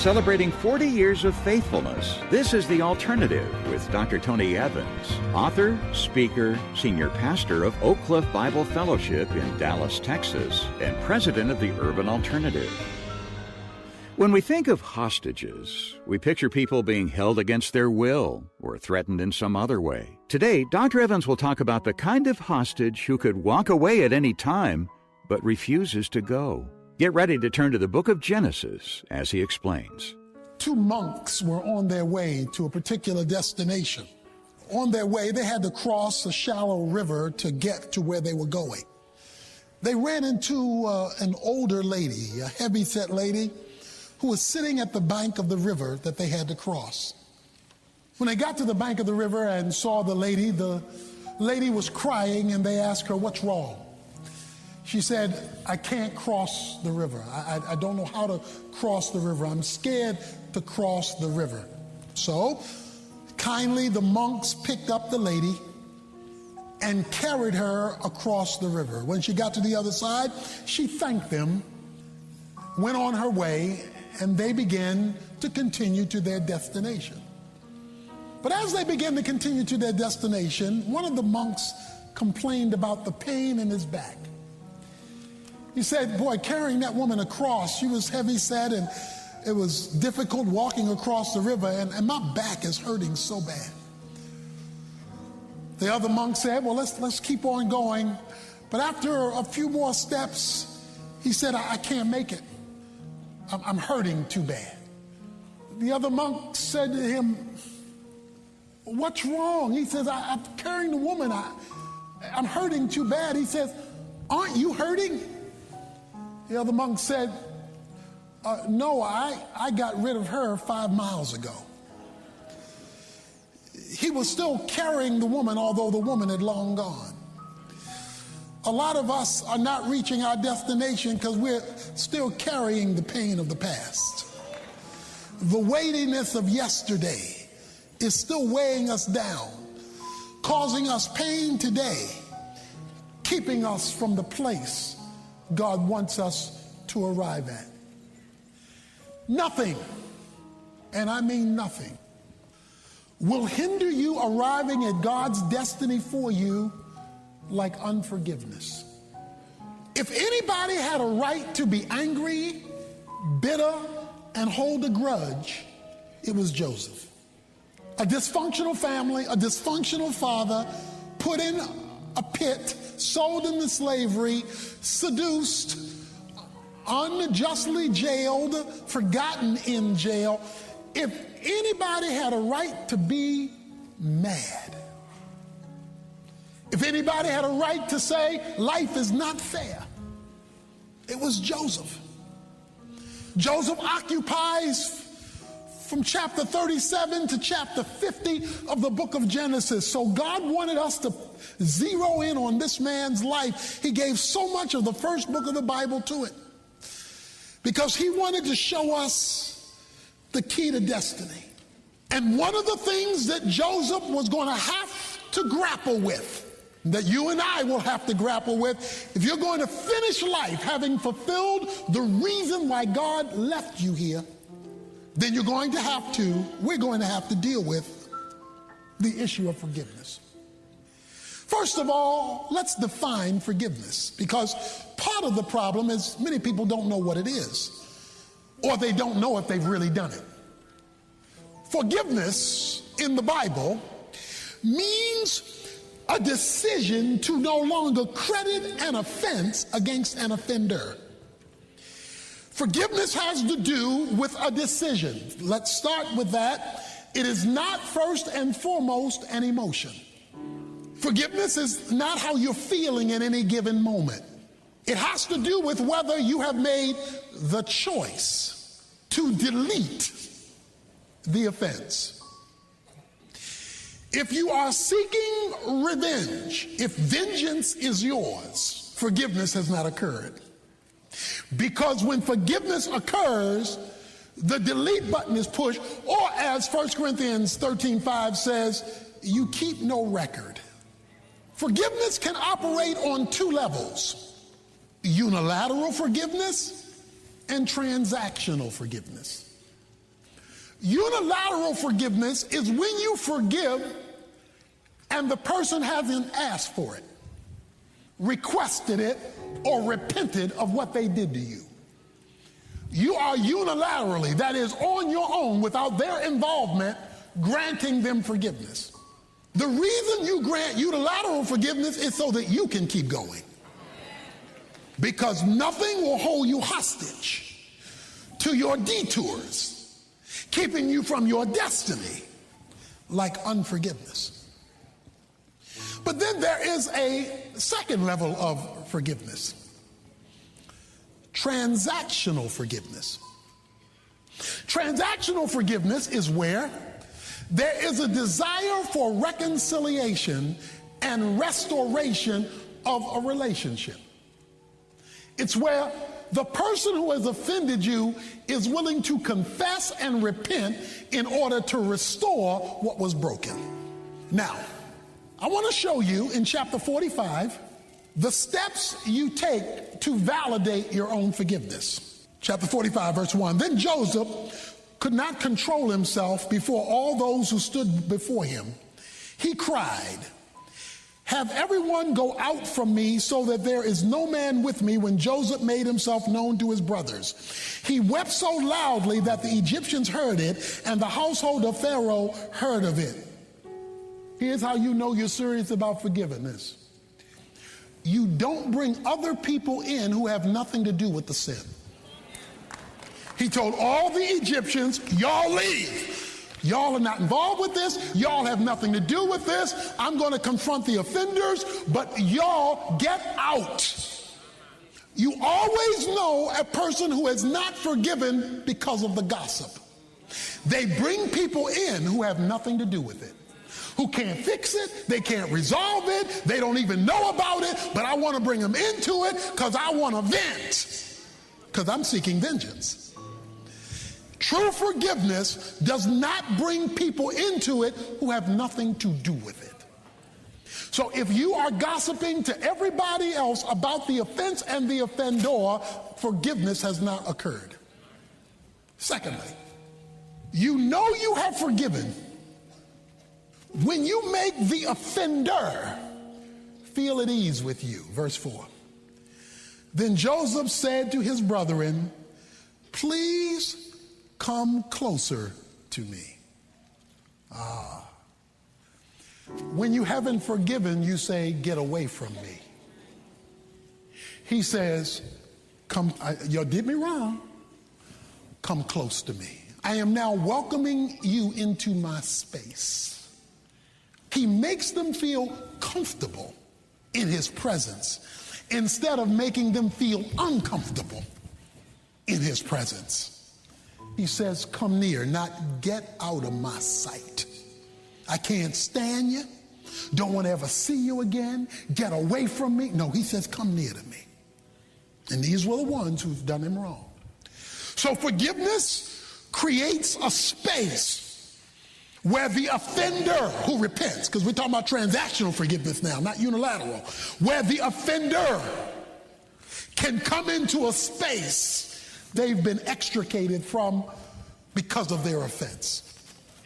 C: Celebrating 40 years of faithfulness, this is The Alternative with Dr. Tony Evans, author, speaker, senior pastor of Oak Cliff Bible Fellowship in Dallas, Texas, and president of the Urban Alternative. When we think of hostages, we picture people being held against their will or threatened in some other way. Today, Dr. Evans will talk about the kind of hostage who could walk away at any time but refuses to go. Get ready to turn to the book of Genesis as he explains.
A: two monks were on their way to a particular destination. On their way, they had to cross a shallow river to get to where they were going. They ran into uh, an older lady, a heavy set lady, who was sitting at the bank of the river that they had to cross. When they got to the bank of the river and saw the lady, the lady was crying and they asked her, What's wrong? She said, I can't cross the river. I, I, I, don't know how to cross the river. I'm scared to cross the river. So, kindly, the monks picked up the lady and carried her across the river. When she got to the other side, she thanked them, went on her way, and they began to continue to their destination. But as they began to continue to their destination, one of the monks complained about the pain in his back. He said, Boy, carrying that woman across, she was heavy set and it was difficult walking across the river, and, and my back is hurting so bad. The other monk said, Well, let's, let's keep on going. But after a few more steps, he said, I, I can't make it. I'm, I'm hurting too bad. The other monk said to him, What's wrong? He says, I, am carrying the woman. I, I'm hurting too bad. He says, Aren't you hurting? The other monk said, uh, No, I, I got rid of her five miles ago. He was still carrying the woman, although the woman had long gone. A lot of us are not reaching our destination because we're still carrying the pain of the past. The weightiness of yesterday is still weighing us down, causing us pain today, keeping us from the place God wants us to arrive at. Nothing, and I mean nothing, will hinder you arriving at God's destiny for you like unforgiveness. If anybody had a right to be angry, bitter, and hold a grudge, it was Joseph a dysfunctional family, a dysfunctional father, put in a pit, sold into slavery, seduced, unjustly jailed, forgotten in jail. If anybody had a right to be mad, if anybody had a right to say life is not fair, it was Joseph. Joseph occupies from chapter 37 to chapter 50 of the book of Genesis. So God wanted us to zero in on this man's life. He gave so much of the first book of the Bible to it because he wanted to show us the key to destiny. And one of the things that Joseph was going to have to grapple with that you and I will have to grapple with if you're going to finish life having fulfilled the reason why God left you here then you're going to have to, we're going to have to deal with the issue of forgiveness. First of all, let's define forgiveness because part of the problem is many people don't know what it is or they don't know if they've really done it. Forgiveness in the Bible means a decision to no longer credit an offense against an offender. Forgiveness has to do with a decision. Let's start with that. It is not first and foremost an emotion. Forgiveness is not how you're feeling in any given moment. It has to do with whether you have made the choice to delete the offense. If you are seeking revenge, if vengeance is yours, forgiveness has not occurred. Because when forgiveness occurs, the delete button is pushed, or as 1 Corinthians 13 5 says, you keep no record. Forgiveness can operate on two levels unilateral forgiveness and transactional forgiveness. Unilateral forgiveness is when you forgive and the person hasn't asked for it, requested it, or repented of what they did to you. You are unilaterally, that is, on your own, without their involvement, granting them forgiveness. The reason you grant unilateral forgiveness is so that you can keep going. Because nothing will hold you hostage to your detours. keeping you from your destiny, like unforgiveness. But then there is a second level of forgiveness transactional forgiveness. Transactional forgiveness is where there is a desire for reconciliation and restoration of a relationship. It's where the person who has offended you is willing to confess and repent in order to restore what was broken. Now, I want to show you in chapter 45 the steps you take to validate your own forgiveness. Chapter 45, verse 1. Then Joseph could not control himself before all those who stood before him. He cried, have everyone go out from me so that there is no man with me when Joseph made himself known to his brothers. He wept so loudly that the Egyptians heard it, and the household of Pharaoh heard of it. Here's how you know you're serious about forgiveness you don't bring other people in who have nothing to do with the sin. He told all the Egyptians, Y'all leave. Y'all are not involved with this. Y'all have nothing to do with this. I'm going to confront the offenders, but y'all get out. You always know a person who is not forgiven because of the gossip. They bring people in who have nothing to do with it, who can't fix it, they can't resolve it, they don't even know about it, but I want to bring them into it because I want to vent, because I'm seeking vengeance. True forgiveness does not bring people into it who have nothing to do with it. So if you are gossiping to everybody else about the offense and the offender, forgiveness has not occurred. Secondly, you know you have forgiven when you make the offender feel at ease with you. Verse 4. Then Joseph said to his brethren, Please Come closer to me. Ah. When you haven't forgiven, you say, Get away from me. He says, Come, you did me wrong. Come close to me. I am now welcoming you into my space. He makes them feel comfortable in his presence instead of making them feel uncomfortable in his presence. He says, Come near, not get out of my sight. I can't stand you. Don't want to ever see you again. Get away from me. No, he says, Come near to me. And these were the ones who've done him wrong. So forgiveness creates a space where the offender who repents, because we're talking about transactional forgiveness now, not unilateral, where the offender can come into a space they've been extricated from because of their offense.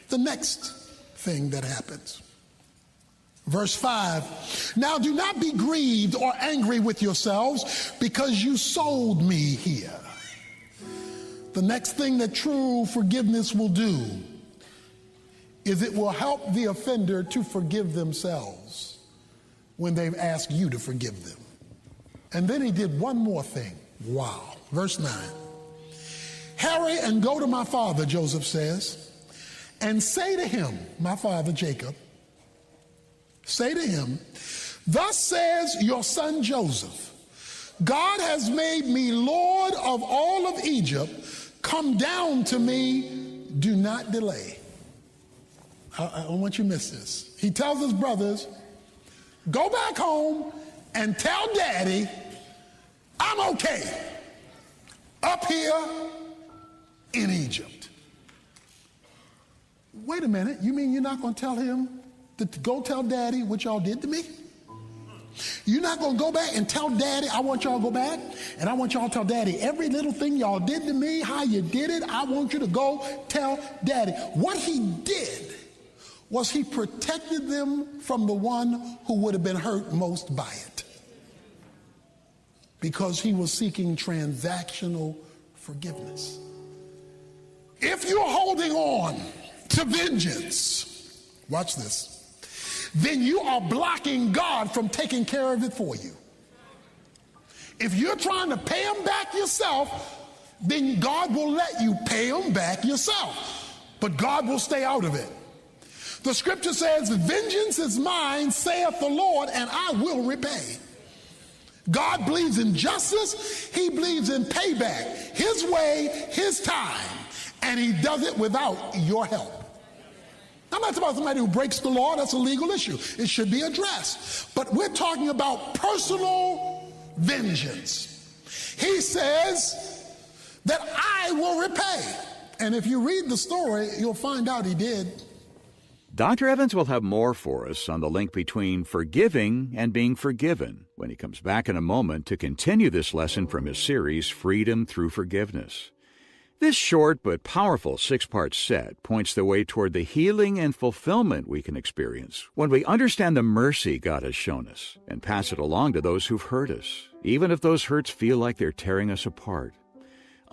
A: The next thing that happens. Verse 5 Now do not be grieved or angry with yourselves because you sold me here. The next thing that true forgiveness will do is it will help the offender to forgive themselves when they've asked you to forgive them. And then he did one more thing. Wow. Verse 9. Hurry and go to my father, Joseph says, and say to him, my father Jacob, say to him, Thus says your son Joseph, God has made me Lord of all of Egypt. Come down to me, do not delay. I, don't want you to miss this. He tells his brothers, Go back home and tell daddy, I'm okay. Up here in Egypt. Wait a minute, you mean you're not going to tell him to go tell daddy what y'all did to me? You're not going to go back and tell daddy, I want y'all to go back and I want y'all to tell daddy every little thing y'all did to me, how you did it. I want you to go tell daddy. What he did was he protected them from the one who would have been hurt most by it because he was seeking transactional forgiveness. If you're holding on to vengeance, watch this, then you are blocking God from taking care of it for you. If you're trying to pay him back yourself, then God will let you pay him back yourself. but God will stay out of it. The scripture says, Vengeance is mine, saith the Lord, and I will repay. God believes in justice, He believes in payback, His way, His time, and He does it without your help. I'm not talking about somebody who breaks the law, that's a legal issue. It should be addressed. But we're talking about personal vengeance. He says that I will repay. And if you read the story, you'll find out he did.
C: Dr. Evans will have more for us on the link between forgiving and being forgiven when he comes back in a moment to continue this lesson from his series, Freedom Through Forgiveness. This short but powerful six part set points the way toward the healing and fulfillment we can experience when we understand the mercy God has shown us and pass it along to those who've hurt us, even if those hurts feel like they're tearing us apart.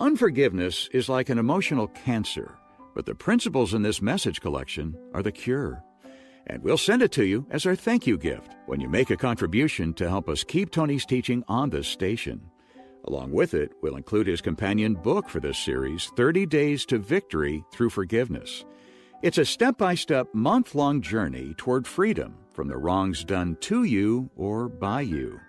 C: Unforgiveness is like an emotional cancer, but the principles in this message collection are the cure. And we'll send it to you as our thank you gift when you make a contribution to help us keep Tony's teaching on this station. Along with it, we'll include his companion book for this series, 30 Days to Victory Through Forgiveness. It's a step by step, month long journey toward freedom from the wrongs done to you or by you.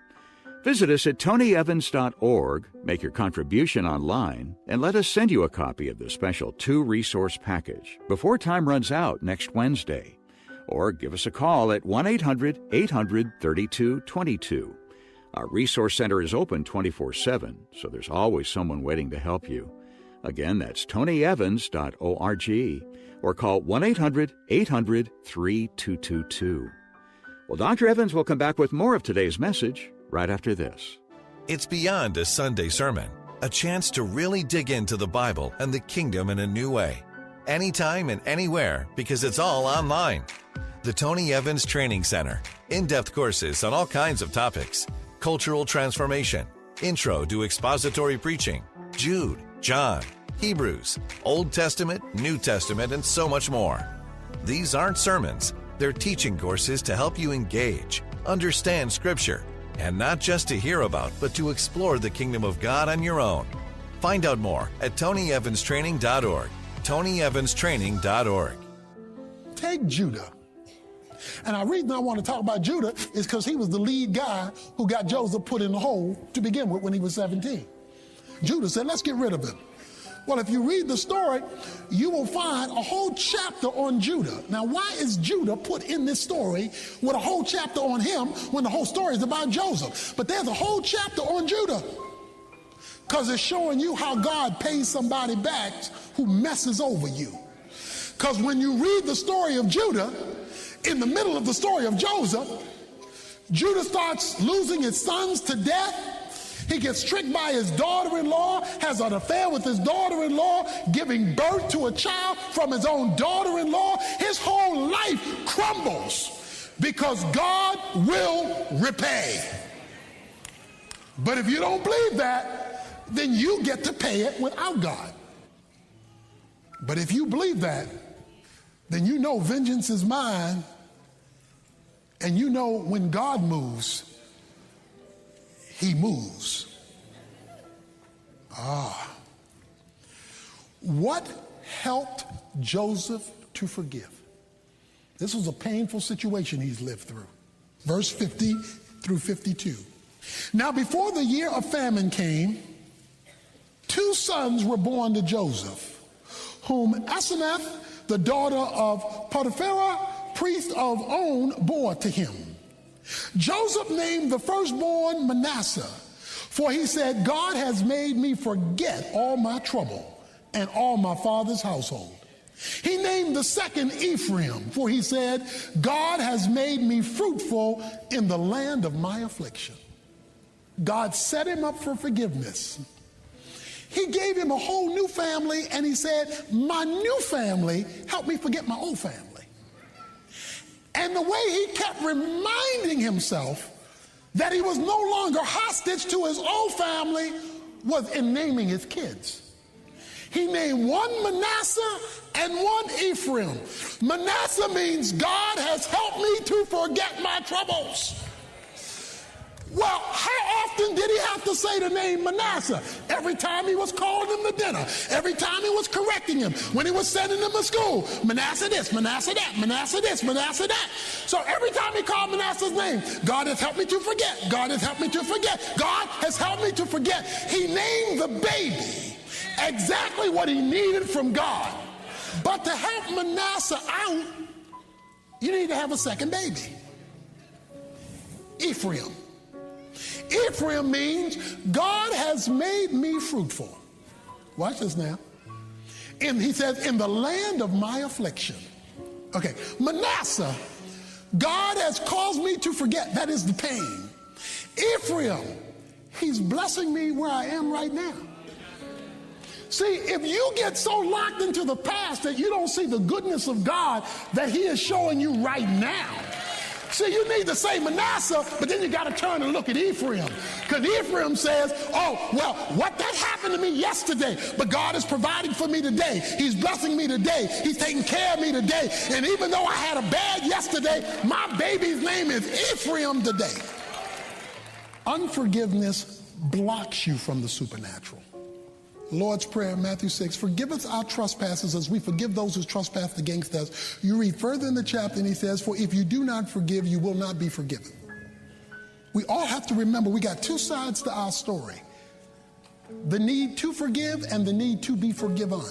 C: Visit us at tonyevans.org, make your contribution online, and let us send you a copy of the special two resource package before time runs out next Wednesday. Or give us a call at 1 800 800 3222. Our resource center is open 24 7, so there's always someone waiting to help you. Again, that's tonyevans.org or call 1 800 800 3222. Well, Dr. Evans will come back with more of today's message right after this.
F: It's beyond a Sunday sermon, a chance to really dig into the Bible and the kingdom in a new way. Anytime and anywhere because it's all online. The Tony Evans Training Center. In depth courses on all kinds of topics cultural transformation, intro to expository preaching, Jude, John, Hebrews, Old Testament, New Testament, and so much more. These aren't sermons, they're teaching courses to help you engage, understand Scripture, and not just to hear about, but to explore the kingdom of God on your own. Find out more at TonyEvansTraining.org. TonyEvansTraining.org.
A: Take Judah. And the reason I want to talk about Judah is because he was the lead guy who got Joseph put in the hole to begin with when he was 17. Judah said, let's get rid of him. Well, if you read the story, you will find a whole chapter on Judah. Now, why is Judah put in this story with a whole chapter on him when the whole story is about Joseph? But there's a whole chapter on Judah because it's showing you how God pays somebody back who messes over you. Because when you read the story of Judah, in the middle of the story of Joseph, Judah starts losing his sons to death. He gets tricked by his daughter in law, has an affair with his daughter in law, giving birth to a child from his own daughter in law. His whole life crumbles because God will repay. But if you don't believe that, then you get to pay it without God. But if you believe that, then you know vengeance is mine. And you know when God moves, he moves. Ah. What helped Joseph to forgive? This was a painful situation he's lived through. Verse 50 through 52. Now, before the year of famine came, two sons were born to Joseph, whom Asenath, the daughter of Potiphera, priest of On, bore to him. Joseph named the firstborn Manasseh, for he said, God has made me forget all my trouble and all my father's household. He named the second Ephraim, for he said, God has made me fruitful in the land of my affliction. God set him up for forgiveness. He gave him a whole new family, and he said, My new family helped me forget my old family. And the way he kept reminding himself that he was no longer hostage to his old family was in naming his kids. He named one Manasseh and one Ephraim. Manasseh means God has helped me to forget my troubles. Well, how often did he have to say the name Manasseh? Every time he was calling him to dinner, every time he was correcting him, when he was sending him to school, Manasseh this, Manasseh that, Manasseh this, Manasseh that. So every time he called Manasseh's name, God has helped me to forget. God has helped me to forget. God has helped me to forget. He named the baby exactly what he needed from God. But to help Manasseh out, you need to have a second baby. Ephraim. Ephraim means God has made me fruitful. Watch this now. And he says, in the land of my affliction. Okay, Manasseh, God has caused me to forget. That is the pain. Ephraim, he's blessing me where I am right now. See, if you get so locked into the past that you don't see the goodness of God that he is showing you right now, See, you need to say Manasseh, but then you got to turn and look at Ephraim. Because Ephraim says, oh, well, what that happened to me yesterday, but God is providing for me today. He's blessing me today. He's taking care of me today. And even though I had a bad yesterday, my baby's name is Ephraim today. Unforgiveness blocks you from the supernatural. Lord's Prayer, Matthew 6, forgive us our trespasses as we forgive those who trespass against us. You read further in the chapter and he says, For if you do not forgive, you will not be forgiven. We all have to remember we got two sides to our story the need to forgive and the need to be forgiven.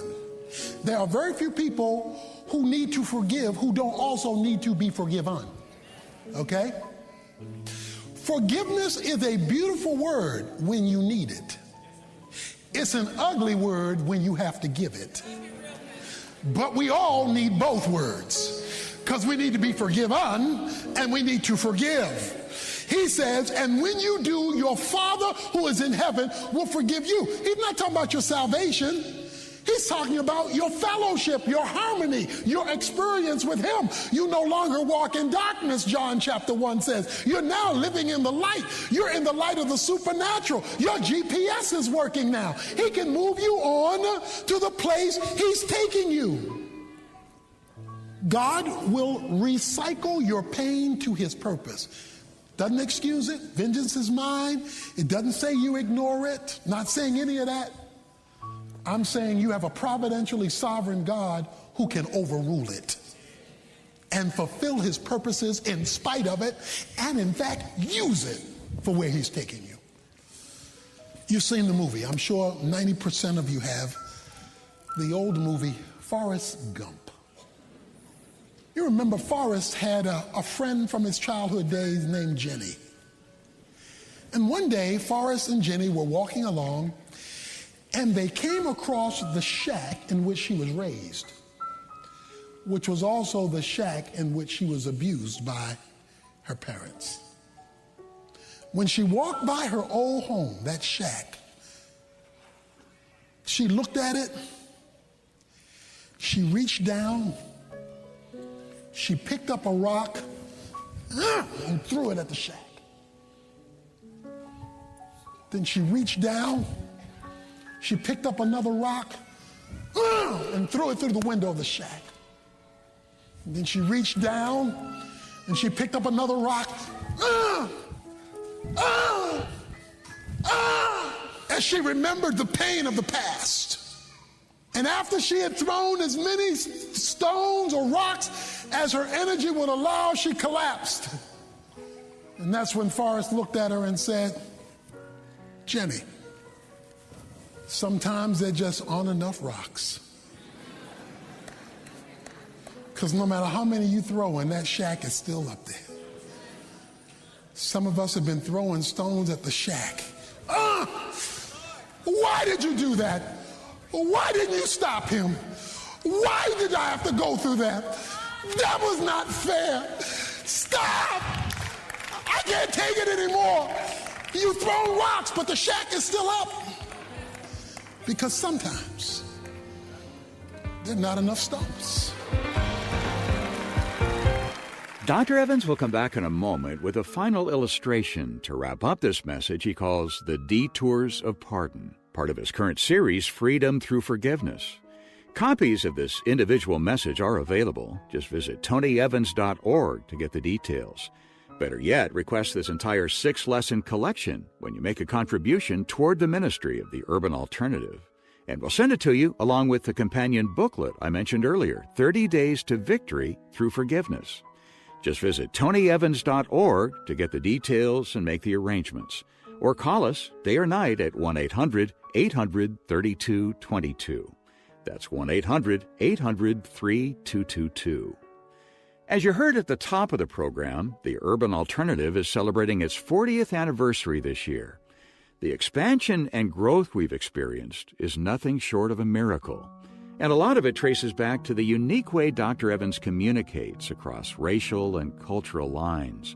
A: There are very few people who need to forgive who don't also need to be forgiven. Okay? Forgiveness is a beautiful word when you need it. It's an ugly word when you have to give it. But we all need both words because we need to be forgiven and we need to forgive. He says, and when you do, your Father who is in heaven will forgive you. He's not talking about your salvation. He's talking about your fellowship, your harmony, your experience with Him. You no longer walk in darkness, John chapter 1 says. You're now living in the light. You're in the light of the supernatural. Your GPS is working now. He can move you on to the place He's taking you. God will recycle your pain to His purpose. Doesn't excuse it. Vengeance is mine. It doesn't say you ignore it. Not saying any of that. I'm saying you have a providentially sovereign God who can overrule it and fulfill his purposes in spite of it, and in fact, use it for where he's taking you. You've seen the movie. I'm sure 90% of you have the old movie, Forrest Gump. You remember Forrest had a, a friend from his childhood days named Jenny. And one day, Forrest and Jenny were walking along and they came across the shack in which she was raised, which was also the shack in which she was abused by her parents. When she walked by her old home, that shack, she looked at it, she reached down, she picked up a rock ah, and threw it at the shack. Then she reached down she picked up another rock uh, and threw it through the window of the shack. And then she reached down and she picked up another rock uh, uh, as she remembered the pain of the past. And after she had thrown as many stones or rocks as her energy would allow, she collapsed. And that's when Forrest looked at her and said, Jenny, Sometimes there just aren't enough rocks. Because no matter how many you throw in, that shack is still up there. Some of us have been throwing stones at the shack. Ah! Why did you do that? Why didn't you stop him? Why did I have to go through that? That was not fair. Stop! I can't take it anymore. You throw rocks, but the shack is still up. Because sometimes there are not enough stones.
C: Dr. Evans will come back in a moment with a final illustration to wrap up this message he calls The Detours of Pardon, part of his current series, Freedom Through Forgiveness. Copies of this individual message are available. Just visit tonyevans.org to get the details. Better yet, request this entire six lesson collection when you make a contribution toward the ministry of the Urban Alternative. And we'll send it to you along with the companion booklet I mentioned earlier 30 Days to Victory Through Forgiveness. Just visit tonyevans.org to get the details and make the arrangements. Or call us day or night at 1 800 800 3222. That's 1 800 800 3222. As you heard at the top of the program, the Urban Alternative is celebrating its 40th anniversary this year. The expansion and growth we've experienced is nothing short of a miracle. And a lot of it traces back to the unique way Dr. Evans communicates across racial and cultural lines.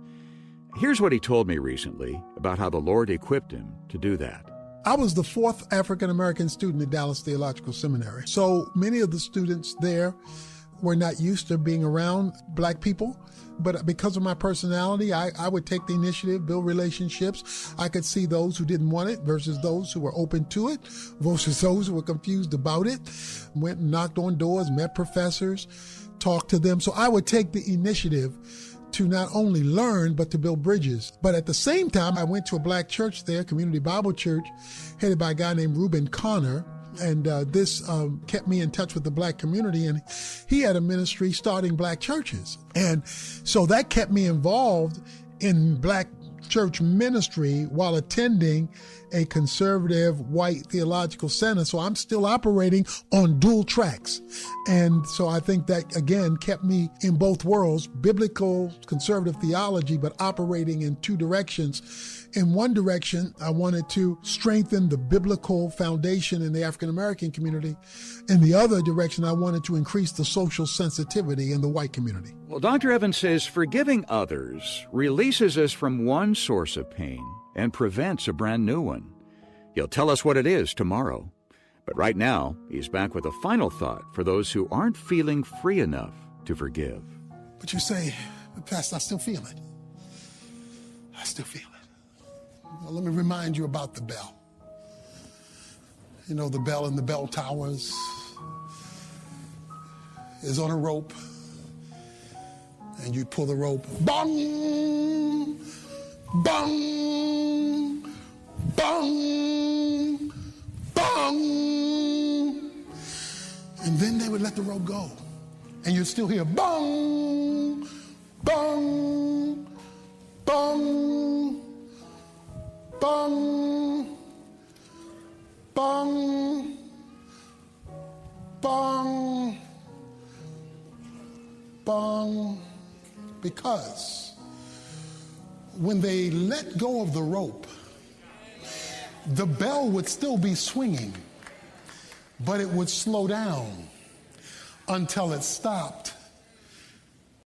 C: Here's what he told me recently about how the Lord equipped him to do that.
A: I was the fourth African American student at Dallas Theological Seminary. So many of the students there were not used to being around black people. But because of my personality, I, I would take the initiative, build relationships. I could see those who didn't want it versus those who were open to it versus those who were confused about it. Went and knocked on doors, met professors, talked to them. So I would take the initiative to not only learn, but to build bridges. But at the same time, I went to a black church there, Community Bible Church, headed by a guy named Reuben Connor and uh, this um, kept me in touch with the black community. And he had a ministry starting black churches, and so that kept me involved in black church ministry while attending a conservative white theological center. So I'm still operating on dual tracks. And so I think that again kept me in both worlds, biblical conservative theology, but operating in two directions in one direction, I wanted to strengthen the biblical foundation in the African American community. In the other direction, I wanted to increase the social sensitivity in the white community.
C: Well, Dr. Evans says forgiving others releases us from one source of pain and prevents a brand new one. He'll tell us what it is tomorrow. But right now, he's back with a final thought for those who aren't feeling free enough to forgive.
A: But you say, Pastor, I still feel it. I still feel it. Well, let me remind you about the bell. You know, the bell in the bell towers is on a rope, and you pull the rope, bong, bong, bong, bong. And then they would let the rope go. And you'd still hear bong, bong, bong. Bong, bong, bong, bong. Because when they let go of the rope, the bell would still be swinging, but it would slow down until it stopped